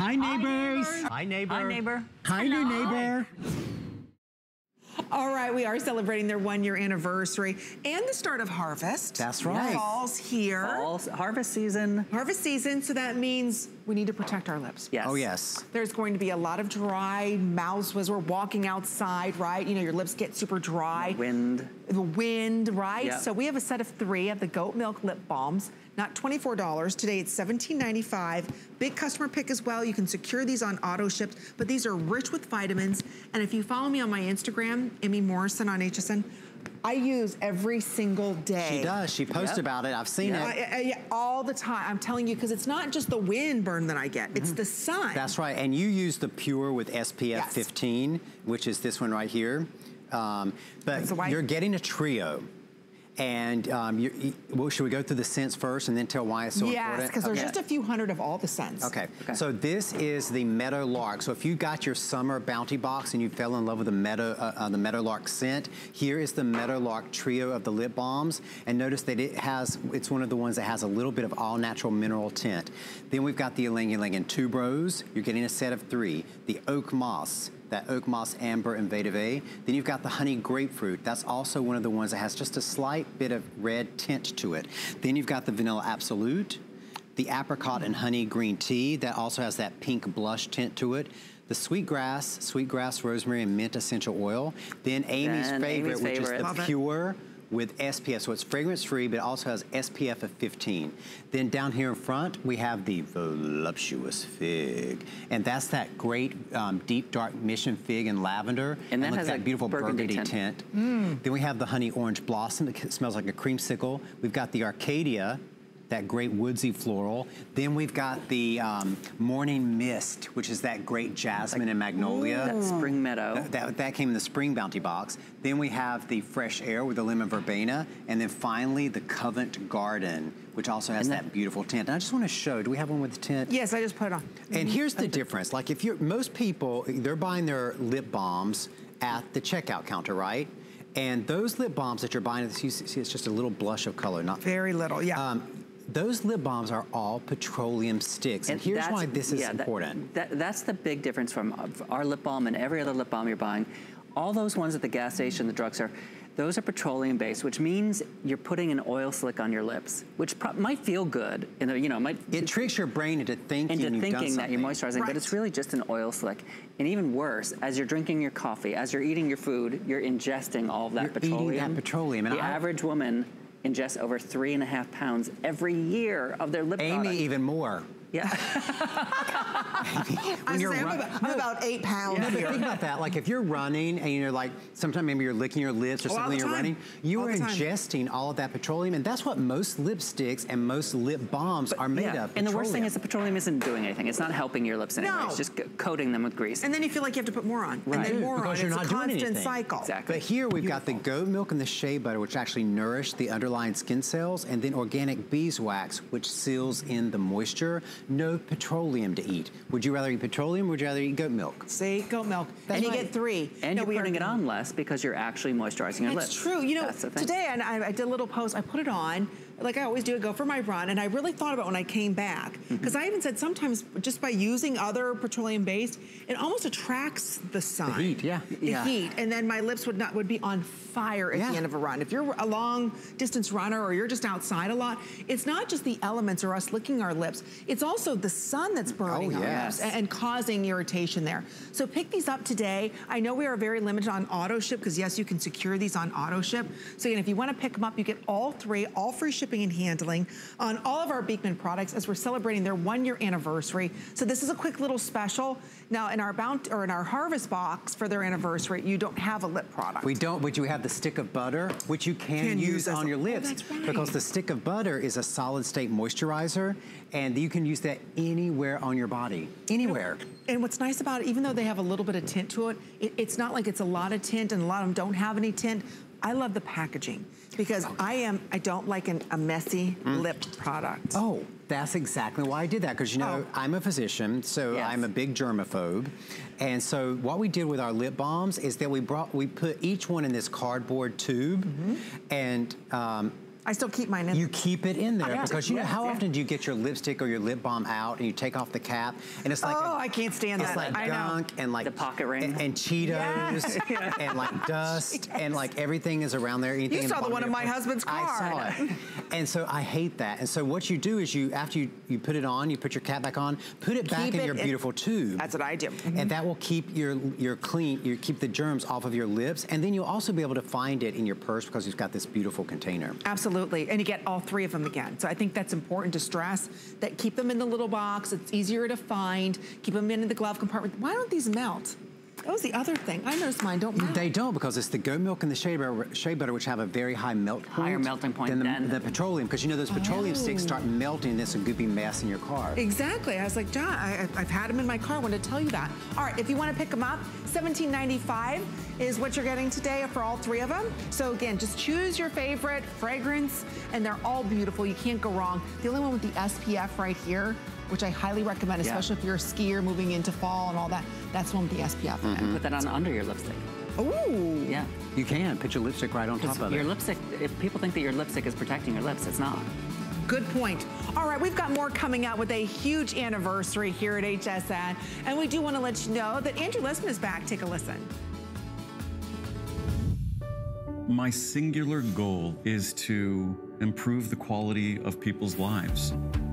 Hi, neighbors. Hi, neighbor. Hi, neighbor. Hi, new neighbor. All right, we are celebrating their one year anniversary and the start of harvest. That's right. Fall's here. Fall harvest season. Harvest season, so that means we need to protect our lips. Yes. Oh, yes. There's going to be a lot of dry mouths as we're walking outside, right? You know, your lips get super dry. Wind. The wind, right? Yep. So we have a set of three of the goat milk lip balms, not $24. Today it's $17.95. Big customer pick as well. You can secure these on auto ships, but these are rich with vitamins. And if you follow me on my Instagram, Amy Morrison on HSN, I use every single day. She does. She posts Yep. about it. I've seen Yeah. It. I- I- all the time. I'm telling you, because it's not just the wind burn that I get, it's the sun. Mm-hmm. That's right. And you use the Pure with SPF Yes. 15, which is this one right here. Um, but you're getting a trio. And um, you, you- well, should we go through the scents first and then tell why it's so yes, important? because there's Okay. just a few hundred of all the scents. Okay. Okay. so this is the Meadow Lark. So if you got your summer bounty box and you fell in love with the Meadow, uh, uh, the Meadow Lark scent, here is the Meadow Lark trio of the lip balms. And notice that it has, it's one of the ones that has a little bit of all natural mineral tint. Then we've got the Ylang Ylang and Tuberose. You're getting a set of three. The Oak Moss, that oak moss amber and vetiver. Then you've got the honey grapefruit. That's also one of the ones that has just a slight bit of red tint to it. Then you've got the vanilla absolute, the apricot and honey green tea that also has that pink blush tint to it. The sweetgrass, sweetgrass, rosemary, and mint essential oil. Then Amy's favorite, Amy's which favorite. is Love the it. Pure with SPF. So it's fragrance free, but it also has SPF of 15. Then down here in front, we have the voluptuous fig. And that's that great um, deep dark mission fig and lavender. And that look has at a that beautiful burgundy burgundy, tint. tint. Then we have the honey orange blossom that smells like a creamsicle. We've got the Arcadia, that great woodsy floral. Then we've got the um, morning mist, which is that great jasmine and magnolia. That spring meadow. That, that, that came in the spring bounty box. Then we have the fresh air with the lemon verbena. And then finally, the Covent Garden, which also has that, that- beautiful tint. And I just want to show, do we have one with the tint? Yes, I just put it on. And here's the difference. Like if you're, most people, they're buying their lip balms at the checkout counter, right? And those lip balms that you're buying, you see it's just a little blush of color, not Very little, yeah. um, those lip balms are all petroleum sticks. And, here's why this is yeah, important. That, that's the big difference from our lip balm and every other lip balm you're buying. All those ones at the gas station, the drugstore, those are petroleum based, which means you're putting an oil slick on your lips, which might feel good, and you know, might it tricks your brain into thinking into thinking that you're moisturizing, but it's really just an oil slick. And even worse, as you're drinking your coffee, as you're eating your food, you're ingesting all of that You're eating petroleum. that petroleum, and the I- average woman ingests over three and a half pounds every year of their lip Amy, product. even more. Yeah. I you're say, I'm, run- about, I'm about eight pounds No, but think about that. Like if you're running and you're like, sometimes maybe you're licking your lips or Oh, something the you're running, you All are ingesting all of that petroleum, and that's what most lipsticks and most lip balms are made yeah. of. And the worst thing is the petroleum isn't doing anything. It's not helping your lips anyway. No. It's just coating them with grease. And then you feel like you have to put more on. And Right. then more Because on. you're it's not a doing constant anything. cycle. Exactly. But here we've got the goat milk and the shea butter, which actually nourish the underlying skin cells, and then organic beeswax, which seals in the moisture. No petroleum to eat. Would you rather eat petroleum or would you rather eat goat milk? See, goat milk. That's and you right. get three. and No, you're putting it on less because you're actually moisturizing your It's lips. true. You know, That's the thing. today I, I did a little post. I put it on, like I always do. I go for my run, and I really thought about when I came back Mm-hmm. because I even said sometimes just by using other petroleum based, it almost attracts the sun, The heat, yeah. the Yeah. heat, and then my lips would not would be on fire at Yeah. the end of a run. If you're a long distance runner or you're just outside a lot, it's not just the elements or us licking our lips. It's also the sun that's burning our yes. lips and, and causing irritation there. So pick these up today. I know we are very limited on auto ship because yes, you can secure these on auto ship. So again, if you want to pick them up, you get all three, all free shipping and handling on all of our Beekman products as we're celebrating their one year anniversary. So this is a quick little special. Now in our bounty or in our harvest box for their anniversary, you don't have a lip product. We don't, but you have the stick of butter, which you can, Can use, use on your oh, lips. that's right. Because the stick of butter is a solid state moisturizer, and you can use that anywhere on your body. Anywhere. And what's nice about it, even though they have a little bit of tint to it, it it's not like it's a lot of tint and a lot of them don't have any tint. I love the packaging because I am, I don't like an, a messy lip product. Oh, that's exactly why I did that. Because you know, Oh. I'm a physician, so Yes. I'm a big germaphobe. And so what we did with our lip balms is that we brought, we put each one in this cardboard tube, Mm-hmm. and um, I still keep mine in. you keep it in there oh, Yeah. because you know Yes, how yeah. often do you get your lipstick or your lip balm out and you take off the cap and it's like Oh, a- I can't stand it's that. like I know. gunk and like The pocket ring. and, and Cheetos and like dust and like everything is around there. Anything You in saw the bottom one your in my purse. husband's I saw it. And so I hate that. And so what you do is you, after you, you put it on, you put your cap back on, put it back Keep in it your in- beautiful tube. That's what I do. And that will keep your your clean, you keep the germs off of your lips, and then you'll also be able to find it in your purse because you've got this beautiful container. Absolutely, and you get all three of them again. So I think that's important to stress that keep them in the little box. It's easier to find. Keep them in the glove compartment. Why don't these melt? That was the other thing. I noticed mine don't melt. They don't because it's the goat milk and the shea butter, shea butter which have a very high melt point. Higher melting point than the, than- the petroleum because you know those petroleum sticks Oh. start melting and it's a goopy mess in your car. Exactly. I was like, John, I, I- I've had them in my car. I wanted to tell you that. All right, if you want to pick them up, $17.95 is what you're getting today for all three of them. So again, just choose your favorite fragrance, and they're all beautiful. You can't go wrong. The only one with the SPF right here, which I highly recommend, Yeah. especially if you're a skier moving into fall and all that. That's one with the SPF in it. Put that on under your lipstick. Ooh. Yeah. You can put your lipstick right on top Because of your it. lipstick, if people think that your lipstick is protecting your lips, it's not. Good point. All right, we've got more coming out with a huge anniversary here at HSN. And we do want to let you know that Andrew Lessman is back. Take a listen. My singular goal is to improve the quality of people's lives.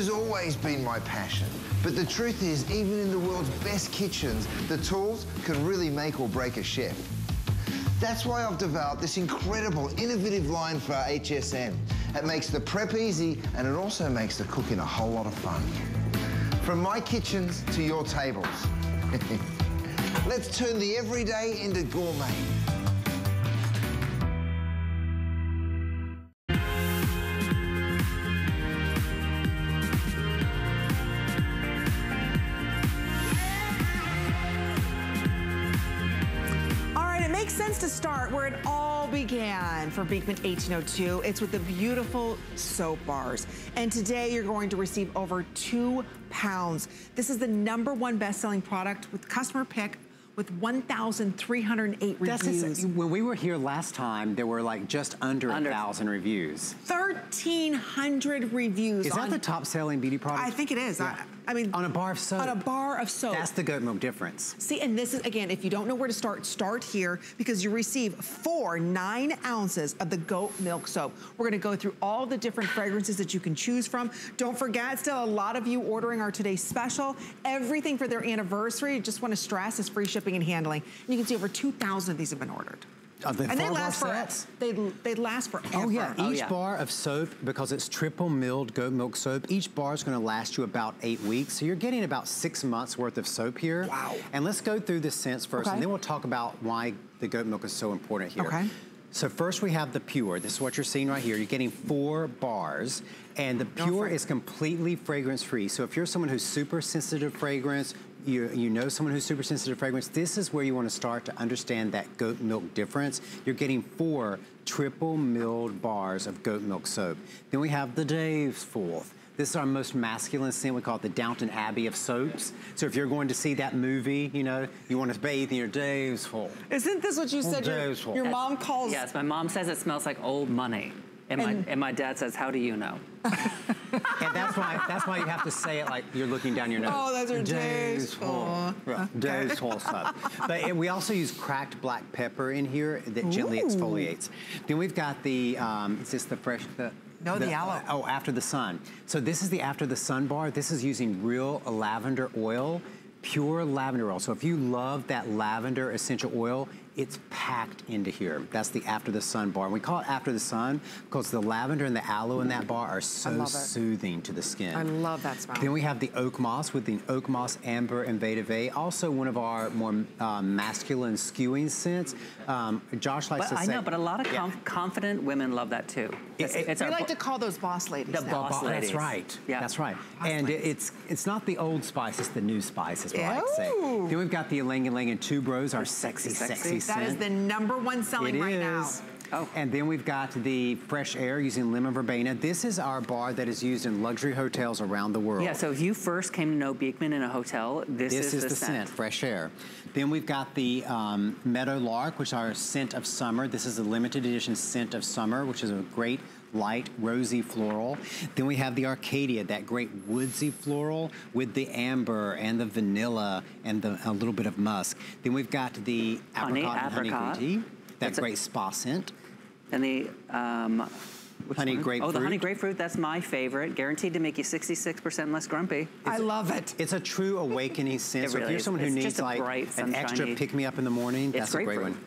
Has always been my passion. But the truth is, even in the world's best kitchens, the tools can really make or break a chef. That's why I've developed this incredible, innovative line for HSN. It makes the prep easy and it also makes the cooking a whole lot of fun. From my kitchens to your tables. Let's turn the everyday into gourmet. Sense to start where it all began for Beekman 1802. It's with the beautiful soap bars. And today you're going to receive over two pounds. This is the number one best-selling product with customer pick with 1,308 reviews. just- when we were here last time, there were like just under, Under. a thousand reviews. 1,300 reviews. Is that the top selling beauty product? I think it is. I, I mean, On a bar of soap. On a bar of soap. That's the goat milk difference. See, and this is, again, if you don't know where to start, start here because you receive four nine ounces of the goat milk soap. We're gonna go through all the different fragrances that you can choose from. Don't forget, still a lot of you ordering our today's special. Everything for their anniversary, just wanna stress, is free shipping and handling. And you can see over 2,000 of these have been ordered. Of the and they four bar last for, they, they last forever. Oh yeah, Oh, each yeah. bar of soap, because it's triple milled goat milk soap, each bar is gonna last you about eight weeks. So you're getting about six months worth of soap here. Wow. And let's go through the scents first, Okay. and then we'll talk about why the goat milk is so important here. Okay. So first we have the Pure. This is what you're seeing right here. You're getting four bars, and the Pure fra- is completely fragrance free. So if you're someone who's super sensitive to fragrance, you, you know someone who's super sensitive to fragrance, this is where you want to start to understand that goat milk difference. You're getting four triple milled bars of goat milk soap. Then we have the Dave's Fourth. This is our most masculine scent. We call it the Downton Abbey of soaps. So if you're going to see that movie, you know, you want to bathe in your Dave's Fourth. Isn't this what you said your, your mom calls? Yes, my mom says it smells like old money. And, And- my, and my dad says, how do you know? And that's why that's why you have to say it like you're looking down your nose. Oh, those are Dave's Dave's Hall. Hall. Right, Dave's Hall stuff. But it- we also use cracked black pepper in here that gently Ooh. exfoliates. Then we've got the, um, is this the fresh, the, No, the aloe. Oh, After the Sun. So this is the After the Sun bar. This is using real lavender oil, pure lavender oil. So if you love that lavender essential oil, it's packed into here. That's the After the Sun bar. And we call it After the Sun because the lavender and the aloe in that bar are so soothing to the skin. I love that smell. Then we have the oak moss with the oak moss amber and vetiver. Also one of our more um, masculine skewing scents. Um, Josh likes But to I say. know, but a lot of Yeah. conf- confident women love that too. It's, it- it's we like to call those boss ladies The now. boss ladies. That's right. Yeah. That's right. Boss and ladies. it's it's not the old spice, it's the new spice, is what I like to say. Then we've got the Ylang Ylang and Tuberose, our sexy, sexy. sexy, That is the number one selling It right now. Oh. And then we've got the fresh air using lemon verbena. This is our bar that is used in luxury hotels around the world. Yeah, so if you first came to know Beekman in a hotel, this, This is, the, the scent. fresh air. Then we've got the um, Meadow Lark, which is our scent of summer. This is a limited edition scent of summer, which is a great light rosy floral. Then we have the Arcadia, that great woodsy floral with the amber and the vanilla and the, a little bit of musk. Then we've got the Honey, apricot and honey green tea, that That's a- great spa scent. And the um, Honey one? Oh, the honey grapefruit. That's my favorite. Guaranteed to make you 66% less grumpy. I love it. It's a true awakening scent. It so if you're is. someone who It's needs a like bright, an extra pick me up in the morning, It's that's a great one.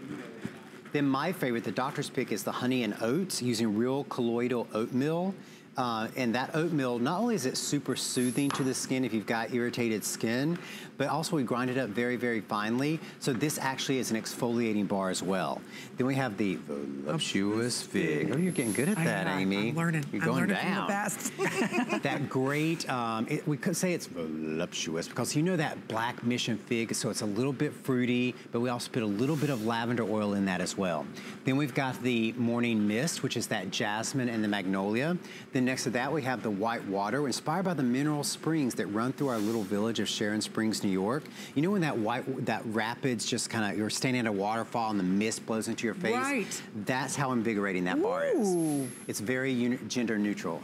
Then my favorite, the doctor's pick, is the honey and oats using real colloidal oatmeal. Uh, and that oatmeal, not only is it super soothing to the skin if you've got irritated skin, but also we grind it up very, very finely. So this actually is an exfoliating bar as well. Then we have the voluptuous fig. Oh, you're getting good at I that, know, Amy. I'm learning. You're I'm going learning down from the best. that great, um, it, we could say it's voluptuous because you know that black mission fig, so it's a little bit fruity, but we also put a little bit of lavender oil in that as well. Then we've got the morning mist, which is that jasmine and the magnolia. Then next to that, we have the white water, inspired by the mineral springs that run through our little village of Sharon Springs, New York. You know when that white, that rapids just kind of, you're standing at a waterfall and the mist blows into your face? Right. That's how invigorating that bar is. It's very gender neutral.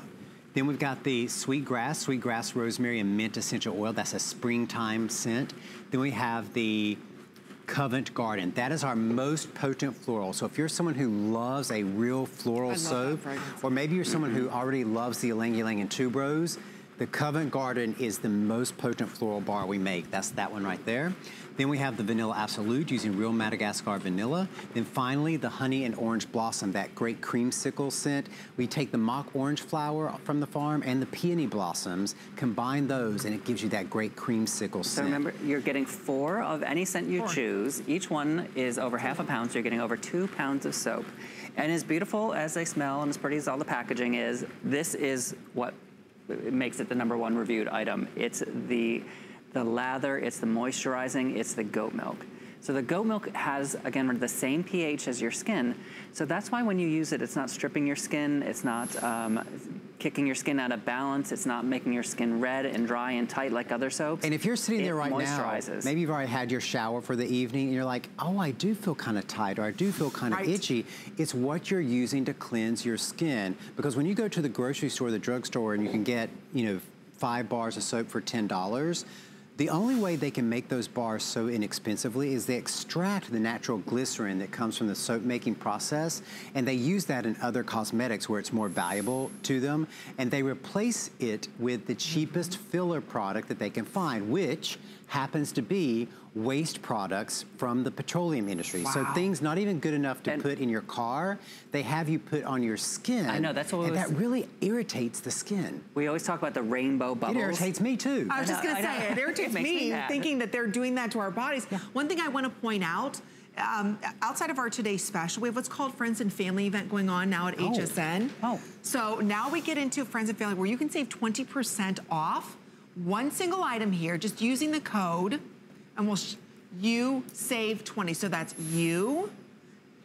Then we've got the sweet grass, sweet grass, rosemary, and mint essential oil. That's a springtime scent. Then we have the Covent Garden. That is our most potent floral. So if you're someone who loves a real floral soap, or maybe you're someone who already loves the ylang ylang and tuberose, the Covent Garden is the most potent floral bar we make. That's that one right there. Then we have the Vanilla Absolute using real Madagascar vanilla. Then finally, the Honey and Orange Blossom, that great creamsicle scent. We take the mock orange flower from the farm and the peony blossoms, combine those, and it gives you that great creamsicle So scent. So remember, you're getting four of any scent you choose. Each one is over half a pound, so you're getting over two pounds of soap. And as beautiful as they smell and as pretty as all the packaging is, this is what makes it the number one reviewed item. It's the, the lather, it's the moisturizing, it's the goat milk. So the goat milk has, again, the same pH as your skin. So that's why when you use it, it's not stripping your skin, it's not um, kicking your skin out of balance, it's not making your skin red and dry and tight like other soaps. And if you're sitting It there right moisturizes. now, maybe you've already had your shower for the evening and you're like, oh, I do feel kind of tight or I do feel kind of Right. itchy. It's what you're using to cleanse your skin. Because when you go to the grocery store, the drugstore, and you can get, you know, five bars of soap for $10, the only way they can make those bars so inexpensively is they extract the natural glycerin that comes from the soap making process and they use that in other cosmetics where it's more valuable to them and they replace it with the cheapest filler product that they can find, which happens to be waste products from the petroleum industry. So things not even good enough to And- put in your car, they have you put on your skin. I know, that's what And that really irritates the skin. We always talk about the rainbow It bubbles. irritates me too. I was I just know, going to I say, know. it irritates It me me thinking that they're doing that to our bodies. One thing I want to point out, um, outside of our today special, we have what's called Friends and Family event going on now at HSN. Oh. So now we get into Friends and Family where you can save 20% off one single item here, just using the code, and we'll, sh- you save 20. So that's you,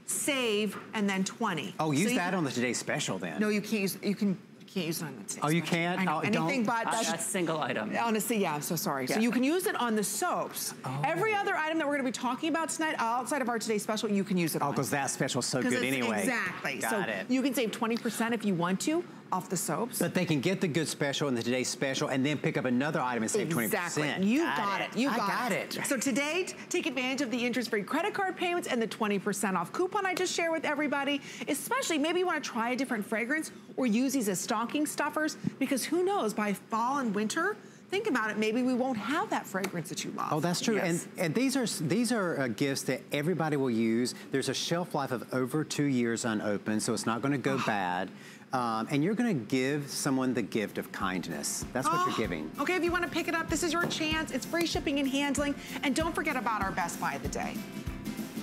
save, and then 20. Oh, use So you- that on the today's special then. No, you can't use, you can, you can't use it on that. Oh, you can't? Oh, anything don't- but A, that's a single item. Honestly, yeah, I'm so sorry. So you can use it on the soaps. Oh. Every other item that we're gonna be talking about tonight, outside of our today's special, you can use it Oh, on. because that special's so 'Cause good anyway. Exactly. Got so it. you can save 20% if you want to off the soaps. But they can get the good special and the today's special and then pick up another item and save 20%. Exactly. You got, it. You got, got it. So today, take advantage of the interest-free credit card payments and the 20% off coupon I just shared with everybody. Especially, maybe you want to try a different fragrance or use these as stocking stuffers because who knows, by fall and winter, think about it, maybe we won't have that fragrance that you love. Oh, that's true. Yes. And and these are these are uh, gifts that everybody will use. There's a shelf life of over two years unopened, so it's not going to go bad. Um, and you're going to give someone the gift of kindness. That's what Oh, you're giving. Okay, if you want to pick it up, this is your chance. It's free shipping and handling. And don't forget about our best buy of the day.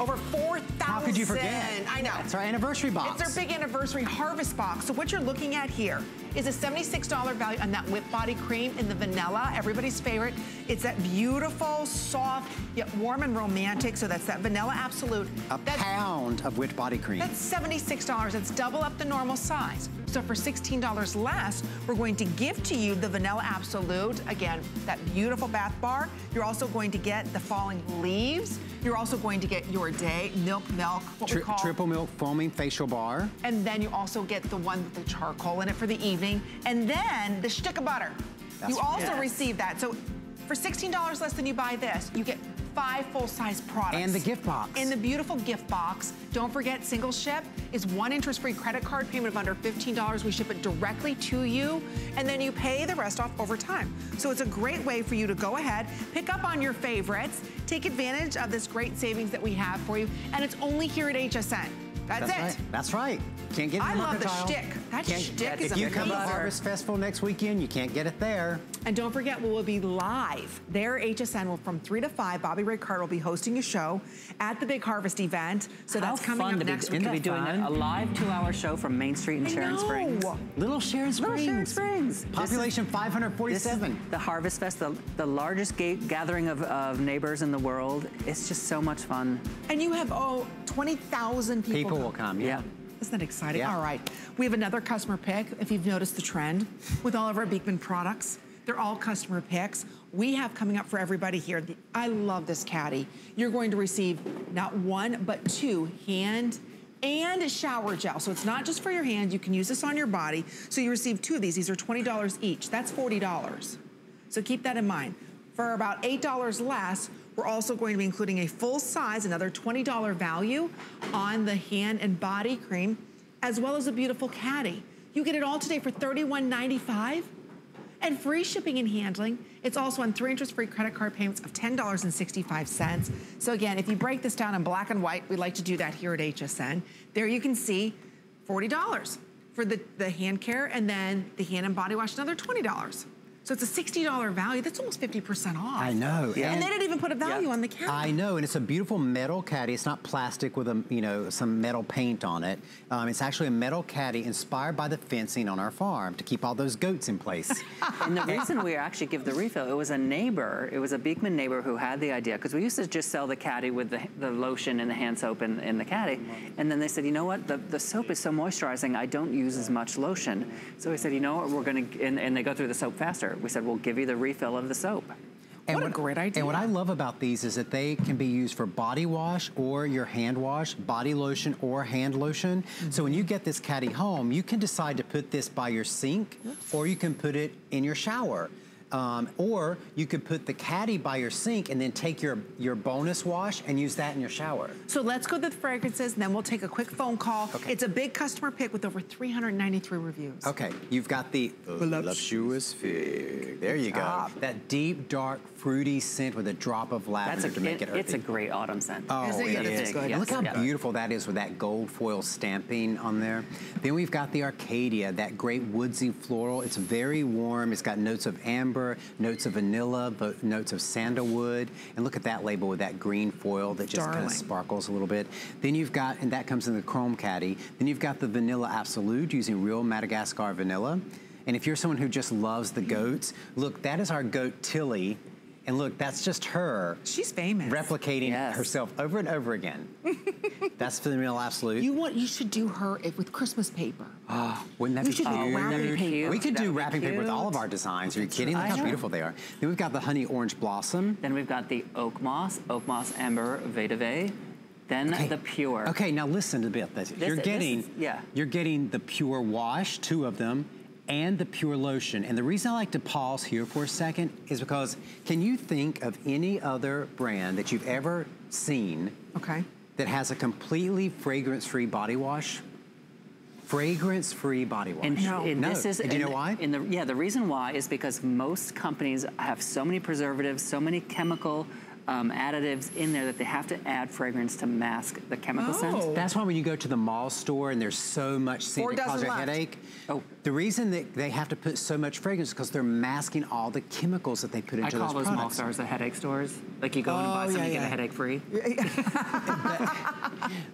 Over 4,000 How could you forget? I know. It's our anniversary box. It's our big anniversary harvest box. So what you're looking at here is a $76 value on that whipped body cream in the vanilla, everybody's favorite. It's that beautiful, soft, yet warm and romantic. So that's that vanilla absolute. A that's, pound of whipped body cream. That's $76. It's double up the normal size. So for $16 less, we're going to give to you the Vanilla Absolute. Again, that beautiful bath bar. You're also going to get the falling leaves. You're also going to get your day, milk, milk, what Tri we call. triple milk foaming facial bar. And then you also get the one with the charcoal in it for the evening. And then the stick of butter. That's you also yes. receive that. So for $16 less than you buy this, you get five full-size products. And the gift box. In the beautiful gift box. Don't forget, single ship is one interest-free credit card payment of under $15. We ship it directly to you, and then you pay the rest off over time. So it's a great way for you to go ahead, pick up on your favorites, take advantage of this great savings that we have for you, and it's only here at HSN. That's, That's it. right. That's right. Can't get it I in love the Mercantile. shtick. That Can't- shtick is If you come to. Harvest Festival next weekend, you can't get it there. And don't forget, we will be live there, HSN, will from 3 to 5. Bobbi Ray Carter will be hosting a show at the Big Harvest event. So How that's coming fun up to be, next to week. be doing fun? a live two-hour show from Main Street in I Sharon know. Springs. Little Sharon Springs. Little Sharon Springs. Population This is 547. the Harvest Fest, the, the largest ga- gathering of, of neighbors in the world. It's just so much fun. And you have, oh, 20,000 people. People will come, yeah. Isn't that exciting? Yeah. All right. We have another customer pick, if you've noticed the trend, with all of our Beekman products. They're all customer picks. We have coming up for everybody here. The, I love this caddy. You're going to receive not one, but two hand and shower gel. So it's not just for your hand. You can use this on your body. So you receive two of these. These are $20 each. That's $40. So keep that in mind. For about $8 less, we're also going to be including a full size, another $20 value on the hand and body cream, as well as a beautiful caddy. You get it all today for $31.95 and free shipping and handling. It's also on three interest-free credit card payments of $10.65. So again, if you break this down in black and white, we like to do that here at HSN. There you can see $40 for the, the hand care and then the hand and body wash, another $20. So it's a $60 value. That's almost 50% off. I know. Yeah. And they didn't even put a value Yeah. on the caddy. I know, and it's a beautiful metal caddy. It's not plastic with a you know some metal paint on it. Um, it's actually a metal caddy inspired by the fencing on our farm to keep all those goats in place. And the reason we actually give the refill, it was a neighbor, it was a Beekman neighbor who had the idea, because we used to just sell the caddy with the, the lotion and the hand soap in, in the caddy. And then they said, you know what, the, the soap is so moisturizing, I don't use as much lotion. So we said, you know what, we're gonna, and, and they go through the soap faster. We said, we'll give you the refill of the soap. And What a great idea. And what I love about these is that they can be used for body wash or your hand wash, body lotion or hand lotion. So when you get this caddy home, you can decide to put this by your sink or you can put it in your shower. Um, or you could put the caddy by your sink and then take your, your bonus wash and use that in your shower. So let's go to the fragrances, and then we'll take a quick phone call. Okay. It's a big customer pick with over 393 reviews. Okay, you've got the voluptuous fig. There you go. job. That deep, dark, fruity scent with a drop of That's lavender a, to make it, it, it's a great autumn scent. Oh, Isn't it? it It's is. good. And Look how yeah. beautiful that is with that gold foil stamping on there. Then we've got the Arcadia, that great woodsy floral. It's very warm. It's got notes of amber, notes of vanilla, but notes of sandalwood. And look at that label with that green foil that just kind of sparkles a little bit. Then you've got, and that comes in the chrome caddy. Then you've got the vanilla absolute using real Madagascar vanilla. And if you're someone who just loves the goats, look, that is our goat Tilly. And look, that's just her She's famous. replicating Yes. herself over and over again. That's the real absolute. You want? You should do her if- with Christmas paper. Oh, Wouldn't that You be should do cute? wrapping paper. We could That do would be wrapping paper with all of our designs. Are you kidding? Look I how know. beautiful they are. Then we've got the honey orange blossom. Then we've got the oak moss, oak moss amber vetiver. Then Okay. the pure. Okay, now listen to bit. This. You're this getting, is- yeah. you're getting the pure wash, two of them, and the pure lotion. And the reason I like to pause here for a second is because can you think of any other brand that you've ever seen Okay. that has a completely fragrance-free body wash? Fragrance-free body wash. And, No. and No. this is And do you know why? And the, yeah, the reason why is because most companies have so many preservatives, so many chemical um, additives in there that they have to add fragrance to mask the chemical Oh. scent. That's why when you go to the mall store and there's so much scent Four that causes a left. headache, Oh. the reason that they have to put so much fragrance is because they're masking all the chemicals that they put into those products. I into call those those mall stores the headache stores. Like you go in and buy Oh, something, yeah, you get a headache free.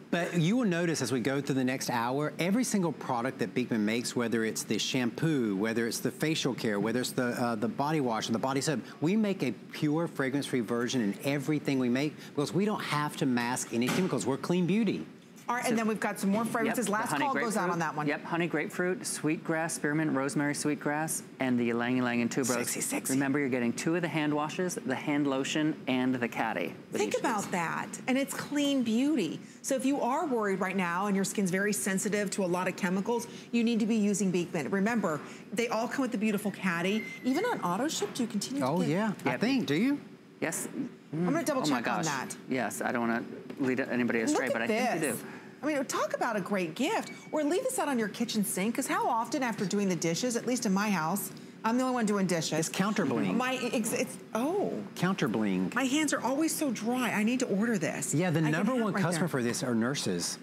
But you will notice as we go through the next hour, every single product that Beekman makes, whether it's the shampoo, whether it's the facial care, whether it's the uh, the body wash and the body soap, we make a pure fragrance-free version in everything we make because we don't have to mask any chemicals. We're clean beauty. All right, and then we've got some more fragrances. the Last honey call goes out on that one. Yep, honey grapefruit, sweetgrass, spearmint, rosemary sweetgrass, and the ylang ylang and tuberose. Sexy, sexy. Remember, you're getting two of the hand washes, the hand lotion, and the caddy. Think about these. that. And it's clean beauty. So if you are worried right now and your skin's very sensitive to a lot of chemicals, you need to be using Beekman. Remember, they all come with the beautiful caddy. Even on auto ship, do you continue Oh to get yeah, I think. Do you? Yes. I'm gonna double oh my check on gosh. that. Yes, I don't want to lead anybody astray, but I think you do. I mean, talk about a great gift. Or leave this out on your kitchen sink, because how often after doing the dishes, at least in my house, I'm the only one doing dishes. It's counter bling. My, it's, it's oh, Counter bling. my hands are always so dry. I need to order this. Yeah, the I number one right customer there. for this are nurses.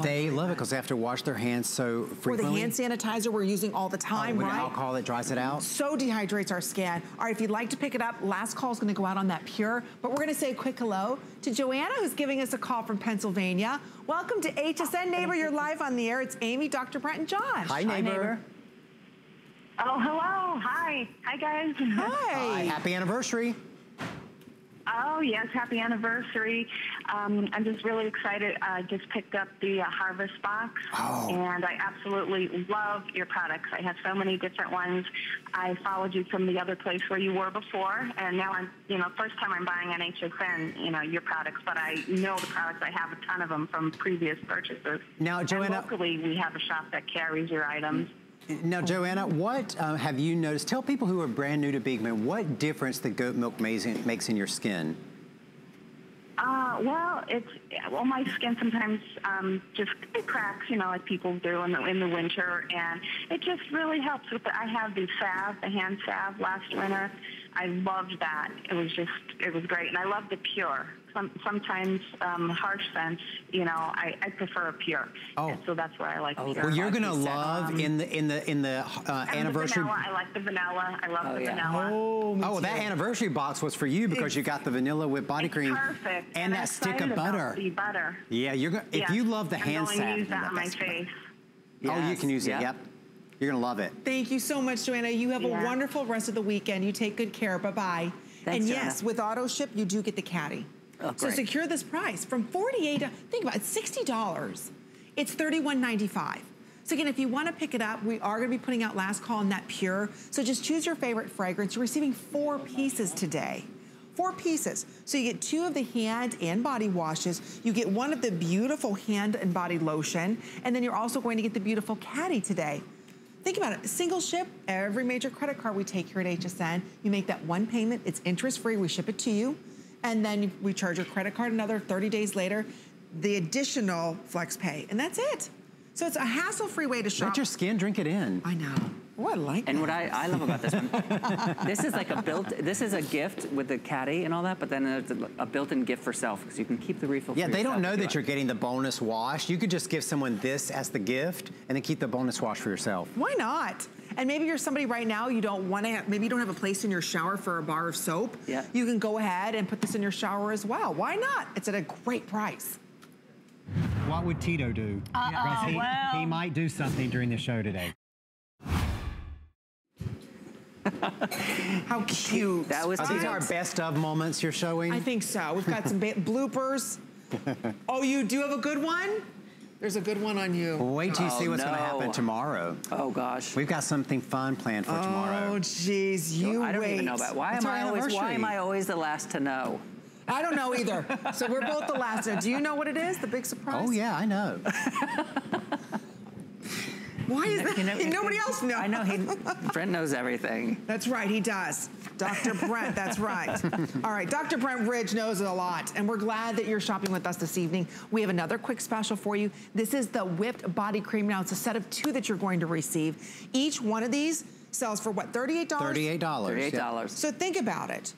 They oh, love it because they have to wash their hands so frequently. Or the hand sanitizer we're using all the oh, time, with right? alcohol that dries it out. so dehydrates our skin. All right, if you'd like to pick it up, last call is going to go out on that pure. But we're going to say a quick hello to Joanna, who's giving us a call from Pennsylvania. Welcome to HSN Neighbor. You're live on the air. It's Amy, Dr. Brent, and Josh. Hi, neighbor. Oh, hello. Hi. Hi, guys. Hi. Happy anniversary. Oh, yes. Happy anniversary. Um, I'm just really excited. I just picked up the uh, Harvest box. Oh. And I absolutely love your products. I have so many different ones. I followed you from the other place where you were before. And now I'm, you know, first time I'm buying on HSN, you know, your products. But I know the products. I have a ton of them from previous purchases. Now, And Joanna- locally, we have a shop that carries your items. Now, Joanna, what uh, have you noticed? Tell people who are brand new to Beekman what difference the goat milk makes in, makes in your skin. Uh, well, it's well, my skin sometimes um, just it cracks, you know, like people do in the in the winter, and it just really helps with. The, I have the salve, the hand salve last winter. I loved that. It was just, it was great, and I love the pure. Some, sometimes um, harsh scents, you know, I, I prefer a pure. Oh. And so that's where I like. Oh, the that's Well, you're gonna Like you said, love um, in the in the in the uh, anniversary. The vanilla, I like the vanilla. I love Oh, the yeah. vanilla. Oh, Oh, too. that anniversary box was for you because you got the vanilla whipped body It's cream perfect. and I'm that stick of butter. The butter. Yeah, you're gonna. If Yes. you love the I'm hand going to use you that love on my that stuff. face. Oh, you can use it. yep. Yep. You're gonna love it. Thank you so much, Joanna. You have a wonderful rest of the weekend. You take good care. Bye bye. Thanks, and Joanna. yes, with auto ship, you do get the caddy. Oh, so secure this price from forty-eight. to- Think about it, sixty dollars. It's thirty-one ninety-five. So again, if you want to pick it up, we are going to be putting out last call on that pure. So just choose your favorite fragrance. You're receiving four pieces today. Four pieces. So you get two of the hand and body washes. You get one of the beautiful hand and body lotion. And then you're also going to get the beautiful caddy today. Think about it, single ship, every major credit card we take here at HSN, you make that one payment, it's interest free, we ship it to you, and then we charge your credit card another 30 days later, the additional flex pay, and that's it. So it's a hassle-free way to shop. Let your skin drink it in. I know. Oh, I like And that. what I, I love about this one, this is like a built, this is a gift with the caddy and all that, but then there's a, a built-in gift for self because you can keep the refill. Yeah, for they don't know if you that you're getting the bonus wash. You could just give someone this as the gift and then keep the bonus wash for yourself. Why not? And maybe you're somebody right now, you don't want to, maybe you don't have a place in your shower for a bar of soap. Yeah. You can go ahead and put this in your shower as well. Why not? It's at a great price. What would Tito do? Because he, well. he might do something during the show today. How cute. That was Are these Tito. our best of moments you're showing? I think so. We've got some bloopers. Oh, you do have a good one? There's a good one on you. Wait till you Oh, see what's going to happen tomorrow. Oh gosh. We've got something fun planned for Oh, tomorrow. Oh jeez, you I don't wait. even know about why It's am I always why am I always the last to know? I don't know either. So we're both the last. Now, do you know what it is? The big surprise? Oh yeah, I know. Why is that? You know, Nobody else knows. I know he Brent knows everything. That's right, he does. Dr. Brent, that's right. All right, Dr. Brent Ridge knows a lot, and we're glad that you're shopping with us this evening. We have another quick special for you. This is the whipped body cream. Now, it's a set of two that you're going to receive. Each one of these sells for what, $38? Thirty-eight dollars. Thirty-eight dollars. So think about it.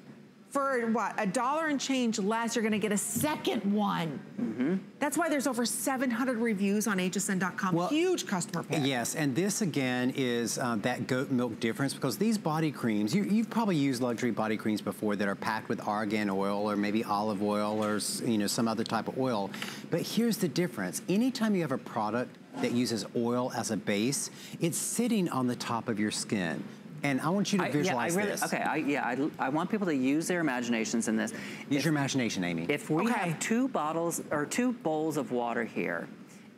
For what, a dollar and change less, you're gonna get a second one. Mm-hmm. That's why there's over 700 reviews on hsn.com. Well, Huge customer pick. Yes, and this again is um, that goat milk difference because these body creams, you, you've probably used luxury body creams before that are packed with argan oil or maybe olive oil or you know some other type of oil. But here's the difference. Anytime you have a product that uses oil as a base, it's sitting on the top of your skin. And I want you to I- visualize yeah, I really, this. Okay, I, yeah, I, I want people to use their imaginations in this. Use your imagination, Amy. If we Okay. have two bottles or two bowls of water here,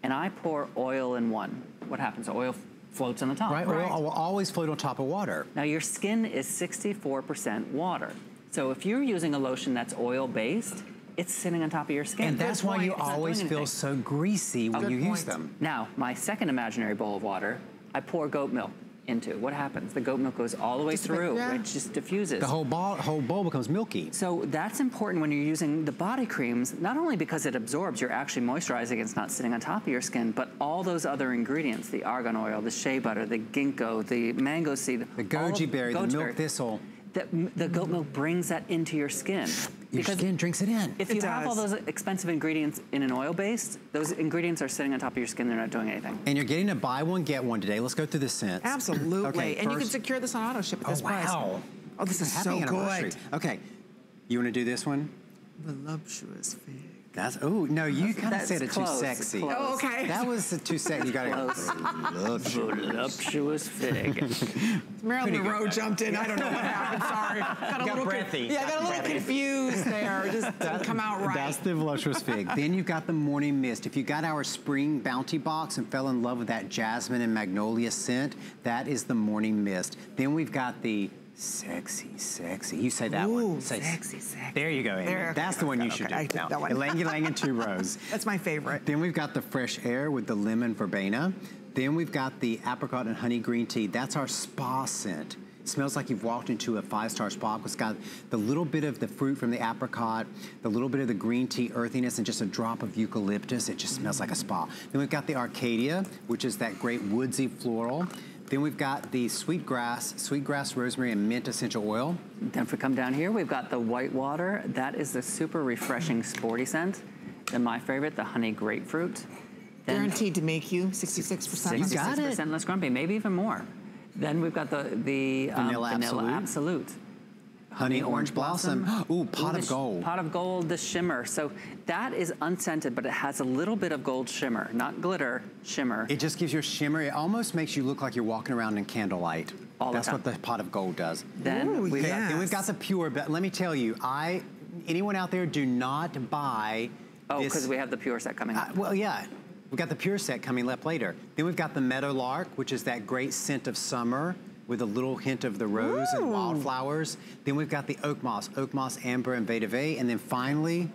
and I pour oil in one, what happens? Oil floats on the top. right? Oil will always float on top of water. Now your skin is 64% water. So if you're using a lotion that's oil-based, it's sitting on top of your skin. And that's why you It's always feel so greasy when Good you use them. Now, my second imaginary bowl of water, I pour goat milk into. What happens? The goat milk goes all the way Just a bit, through. yeah. It just diffuses. The whole bowl, whole bowl becomes milky. So that's important when you're using the body creams, not only because it absorbs, you're actually moisturizing, it's not sitting on top of your skin, but all those other ingredients, the argan oil, the shea butter, the ginkgo, the mango seed, The goji berry, the milk berry, thistle. that m- the goat milk brings that into your skin. Your skin drinks it in. If It you have all those expensive ingredients in an oil base, those ingredients are sitting on top of your skin, they're not doing anything. And you're getting a buy one, get one today. Let's go through the scents. Absolutely. Okay, and you can secure this on auto ship at Oh, this price. wow. Oh, this is Happy so anniversary. good. Okay, you want to do this one? Voluptuous fig. That's, oh, no, you kind of said it too sexy. close. Oh, okay. That was the too sexy. You got Close. to Voluptuous fig. Marilyn Pretty good. Monroe jumped in. I don't know what happened. Sorry. Got a Got little breathy. yeah, I got a little confused there. Just didn't come out right. That's the voluptuous fig. then you've got the morning mist. If you got our spring bounty box and fell in love with that jasmine and magnolia scent, that is the morning mist. Then we've got the sexy, sexy. You say that Ooh, one. Say sexy, sexy. There you go, Amy. There, okay, That's the one you should I do. took Now, that one. Ylang Ylang and Two Rose. That's my favorite. Then we've got the fresh air with the lemon verbena. Then we've got the apricot and honey green tea. That's our spa scent. It smells like you've walked into a five-star spa. It's got the little bit of the fruit from the apricot, the little bit of the green tea earthiness, and just a drop of eucalyptus. It just smells like a spa. Then we've got the Arcadia, which is that great woodsy floral. Then we've got the sweetgrass, sweetgrass, rosemary, and mint essential oil. Then if we come down here, we've got the white water. That is the super refreshing sporty scent. Then my favorite, the honey grapefruit. Then Guaranteed to make you 66%. You got 66% less grumpy, maybe even more. Then we've got the, the um, Vanilla Absolute. Absolute. Honey orange blossom. Ooh, pot the of gold. Pot of gold, the shimmer. So that is unscented, but it has a little bit of gold shimmer, not glitter, shimmer. It just gives you a shimmer. It almost makes you look like you're walking around in candlelight. All the That's time. what the pot of gold does. then Ooh, we've yeah. got Then we've got the pure, but let me tell you, I, anyone out there, do not buy Oh, because we have the pure set coming Uh, well, yeah. We've got the pure set coming up later. Then we've got the meadowlark, which is that great scent of summer with a little hint of the rose and wildflowers. Then we've got the oak moss, oak moss, amber, and vetiver. And then finally,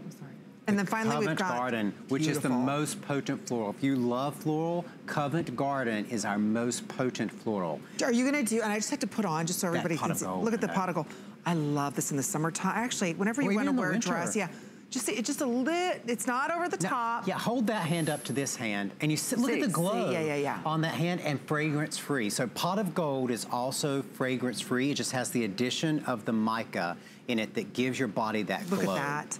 And then finally we've Covent got Garden, which is the most potent floral. If you love floral, Covent Garden is our most potent floral. Are you gonna do? And I just have to put on just so everybody can see. Look at the pot of gold. I love this in the summertime. Actually, whenever you wanna wear a dress, yeah, just it's just a lit. It's not over the Now, top. Yeah, hold that hand up to this hand, and you sit, look See, at the see, glow yeah, yeah, yeah. on that hand, and fragrance free. So pot of gold is also fragrance free. It just has the addition of the mica in it that gives your body that Look glow. at that.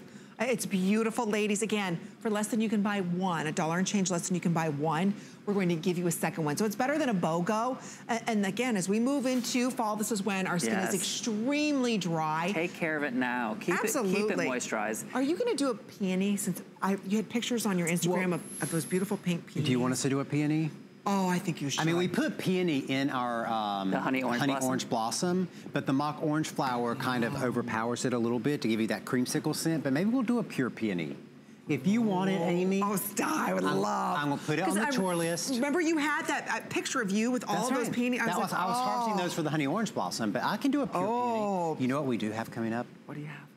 It's beautiful, ladies. Again, for less than you can buy one, a dollar and change less than you can buy one, we're going to give you a second one. So it's better than a BOGO. And, and again, as we move into fall, this is when our skin Yes. is extremely dry. Take care of it now. Keep it, Absolutely. keep it moisturized. Are you going to do a peony? Since I, you had pictures on your Instagram of, of those beautiful pink peonies. Do you want us to do a peony? Oh, I think you should. I mean, we put peony in our um, The honey orange blossom? orange blossom, but the mock orange flower kind of overpowers it a little bit to give you that creamsicle scent. But maybe we'll do a pure peony. If you want it, Amy. Oh, stop! I would I'm- love. I'm gonna put it on the I- chore list. Remember, you had that uh, picture of you with all those right. peonies. I was, That was, like, I was harvesting oh. those for the honey orange blossom, but I can do a pure Oh. peony. You know what we do have coming up What do you have?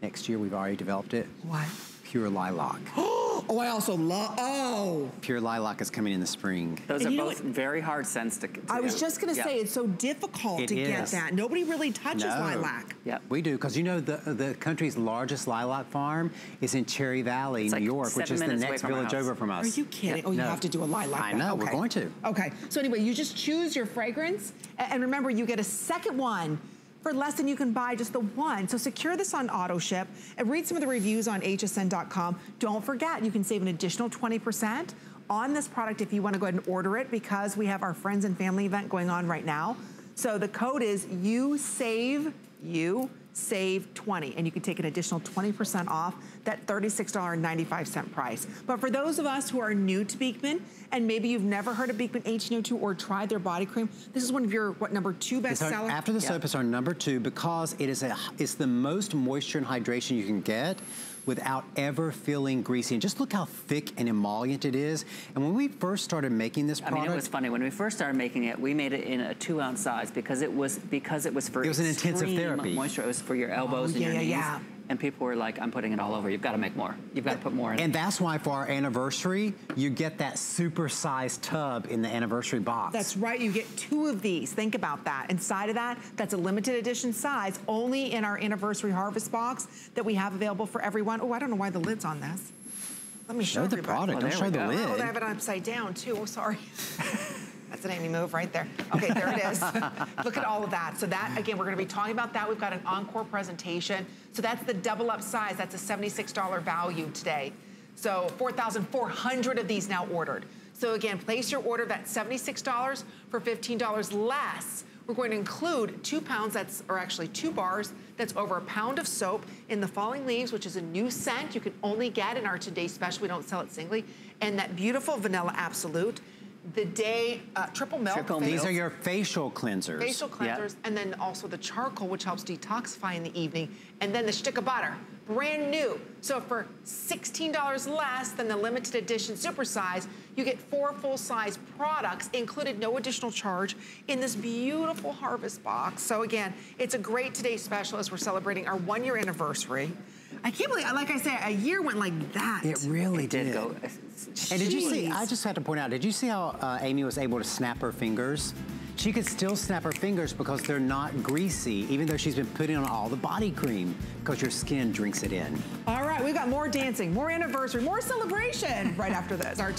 next year? We've already developed it. What? Pure lilac. Oh, I also love. Oh. Pure lilac is coming in the spring. Those And are both very hard scents to, to I was do. just gonna Yeah. say it's so difficult It to get that. Nobody really touches No. lilac. Yep. We do, because you know the the country's largest lilac farm is in Cherry Valley, It's New like York, which is the next village over from us. Are you kidding? Oh, you No. have to do a lilac. I one. know, we're going to. Okay. So anyway, you just choose your fragrance, and remember, you get a second one for less than you can buy just the one. So secure this on auto ship and read some of the reviews on hsn.com. Don't forget, you can save an additional 20% on this product if you wanna go ahead and order it because we have our friends and family event going on right now. So the code is you save you save 20 and you can take an additional 20% off that $36.95 price. But for those of us who are new to Beekman and maybe you've never heard of Beekman 1802 or tried their body cream, this is one of your, what, number two It's our- bestseller? after the soap, it's our number two because it is a, it's the most moisture and hydration you can get without ever feeling greasy. And just look how thick and emollient it is. And when we first started making this product. I mean, it was funny when we first started making it. We made it in a two-ounce size because it was because it was for It was an intensive therapy. moisture. It was for your oh, elbows Oh, and your yeah, knees. yeah. And people were like, "I'm putting it all over. You've got to make more. You've got to put more in." and that's why for our anniversary, you get that super sized tub in the anniversary box. That's right, you get two of these. Think about that. Inside of that, that's a limited edition size, only in our anniversary harvest box that we have available for everyone. Oh, I don't know why the lid's on this. Let me show, Show the everybody. product, Oh, don't show the go. lid. Oh, they have it upside down too. Oh, sorry. That's an Amy move right there. Okay, there it is. Look at all of that. So that, again, we're gonna be talking about that. We've got an encore presentation. So that's the double up size. That's a $76 value today. So 4,400 of these now ordered. So again, place your order. That's $76 for $15 less. We're going to include two pounds, that's, or actually two bars, that's over a pound of soap in the Falling Leaves, which is a new scent you can only get in our Today Special. We don't sell it singly. And that beautiful Vanilla Absolute. The Day uh, Triple Milk. Triple These are your facial cleansers. facial cleansers, and then also the charcoal, which helps detoxify in the evening, and then the stick of butter, brand new. So for $16 less than the limited edition supersize, you get four full-size products, included no additional charge, in this beautiful harvest box. So again, it's a great today special as we're celebrating our one-year anniversary. I can't believe, like I said, a year went like that. It really it did did. go. And did you see, I just had to point out, did you see how uh, Amy was able to snap her fingers? She could still snap her fingers because they're not greasy, even though she's been putting on all the body cream, because your skin drinks it in. All right, we've got more dancing, more anniversary, more celebration right after this. Our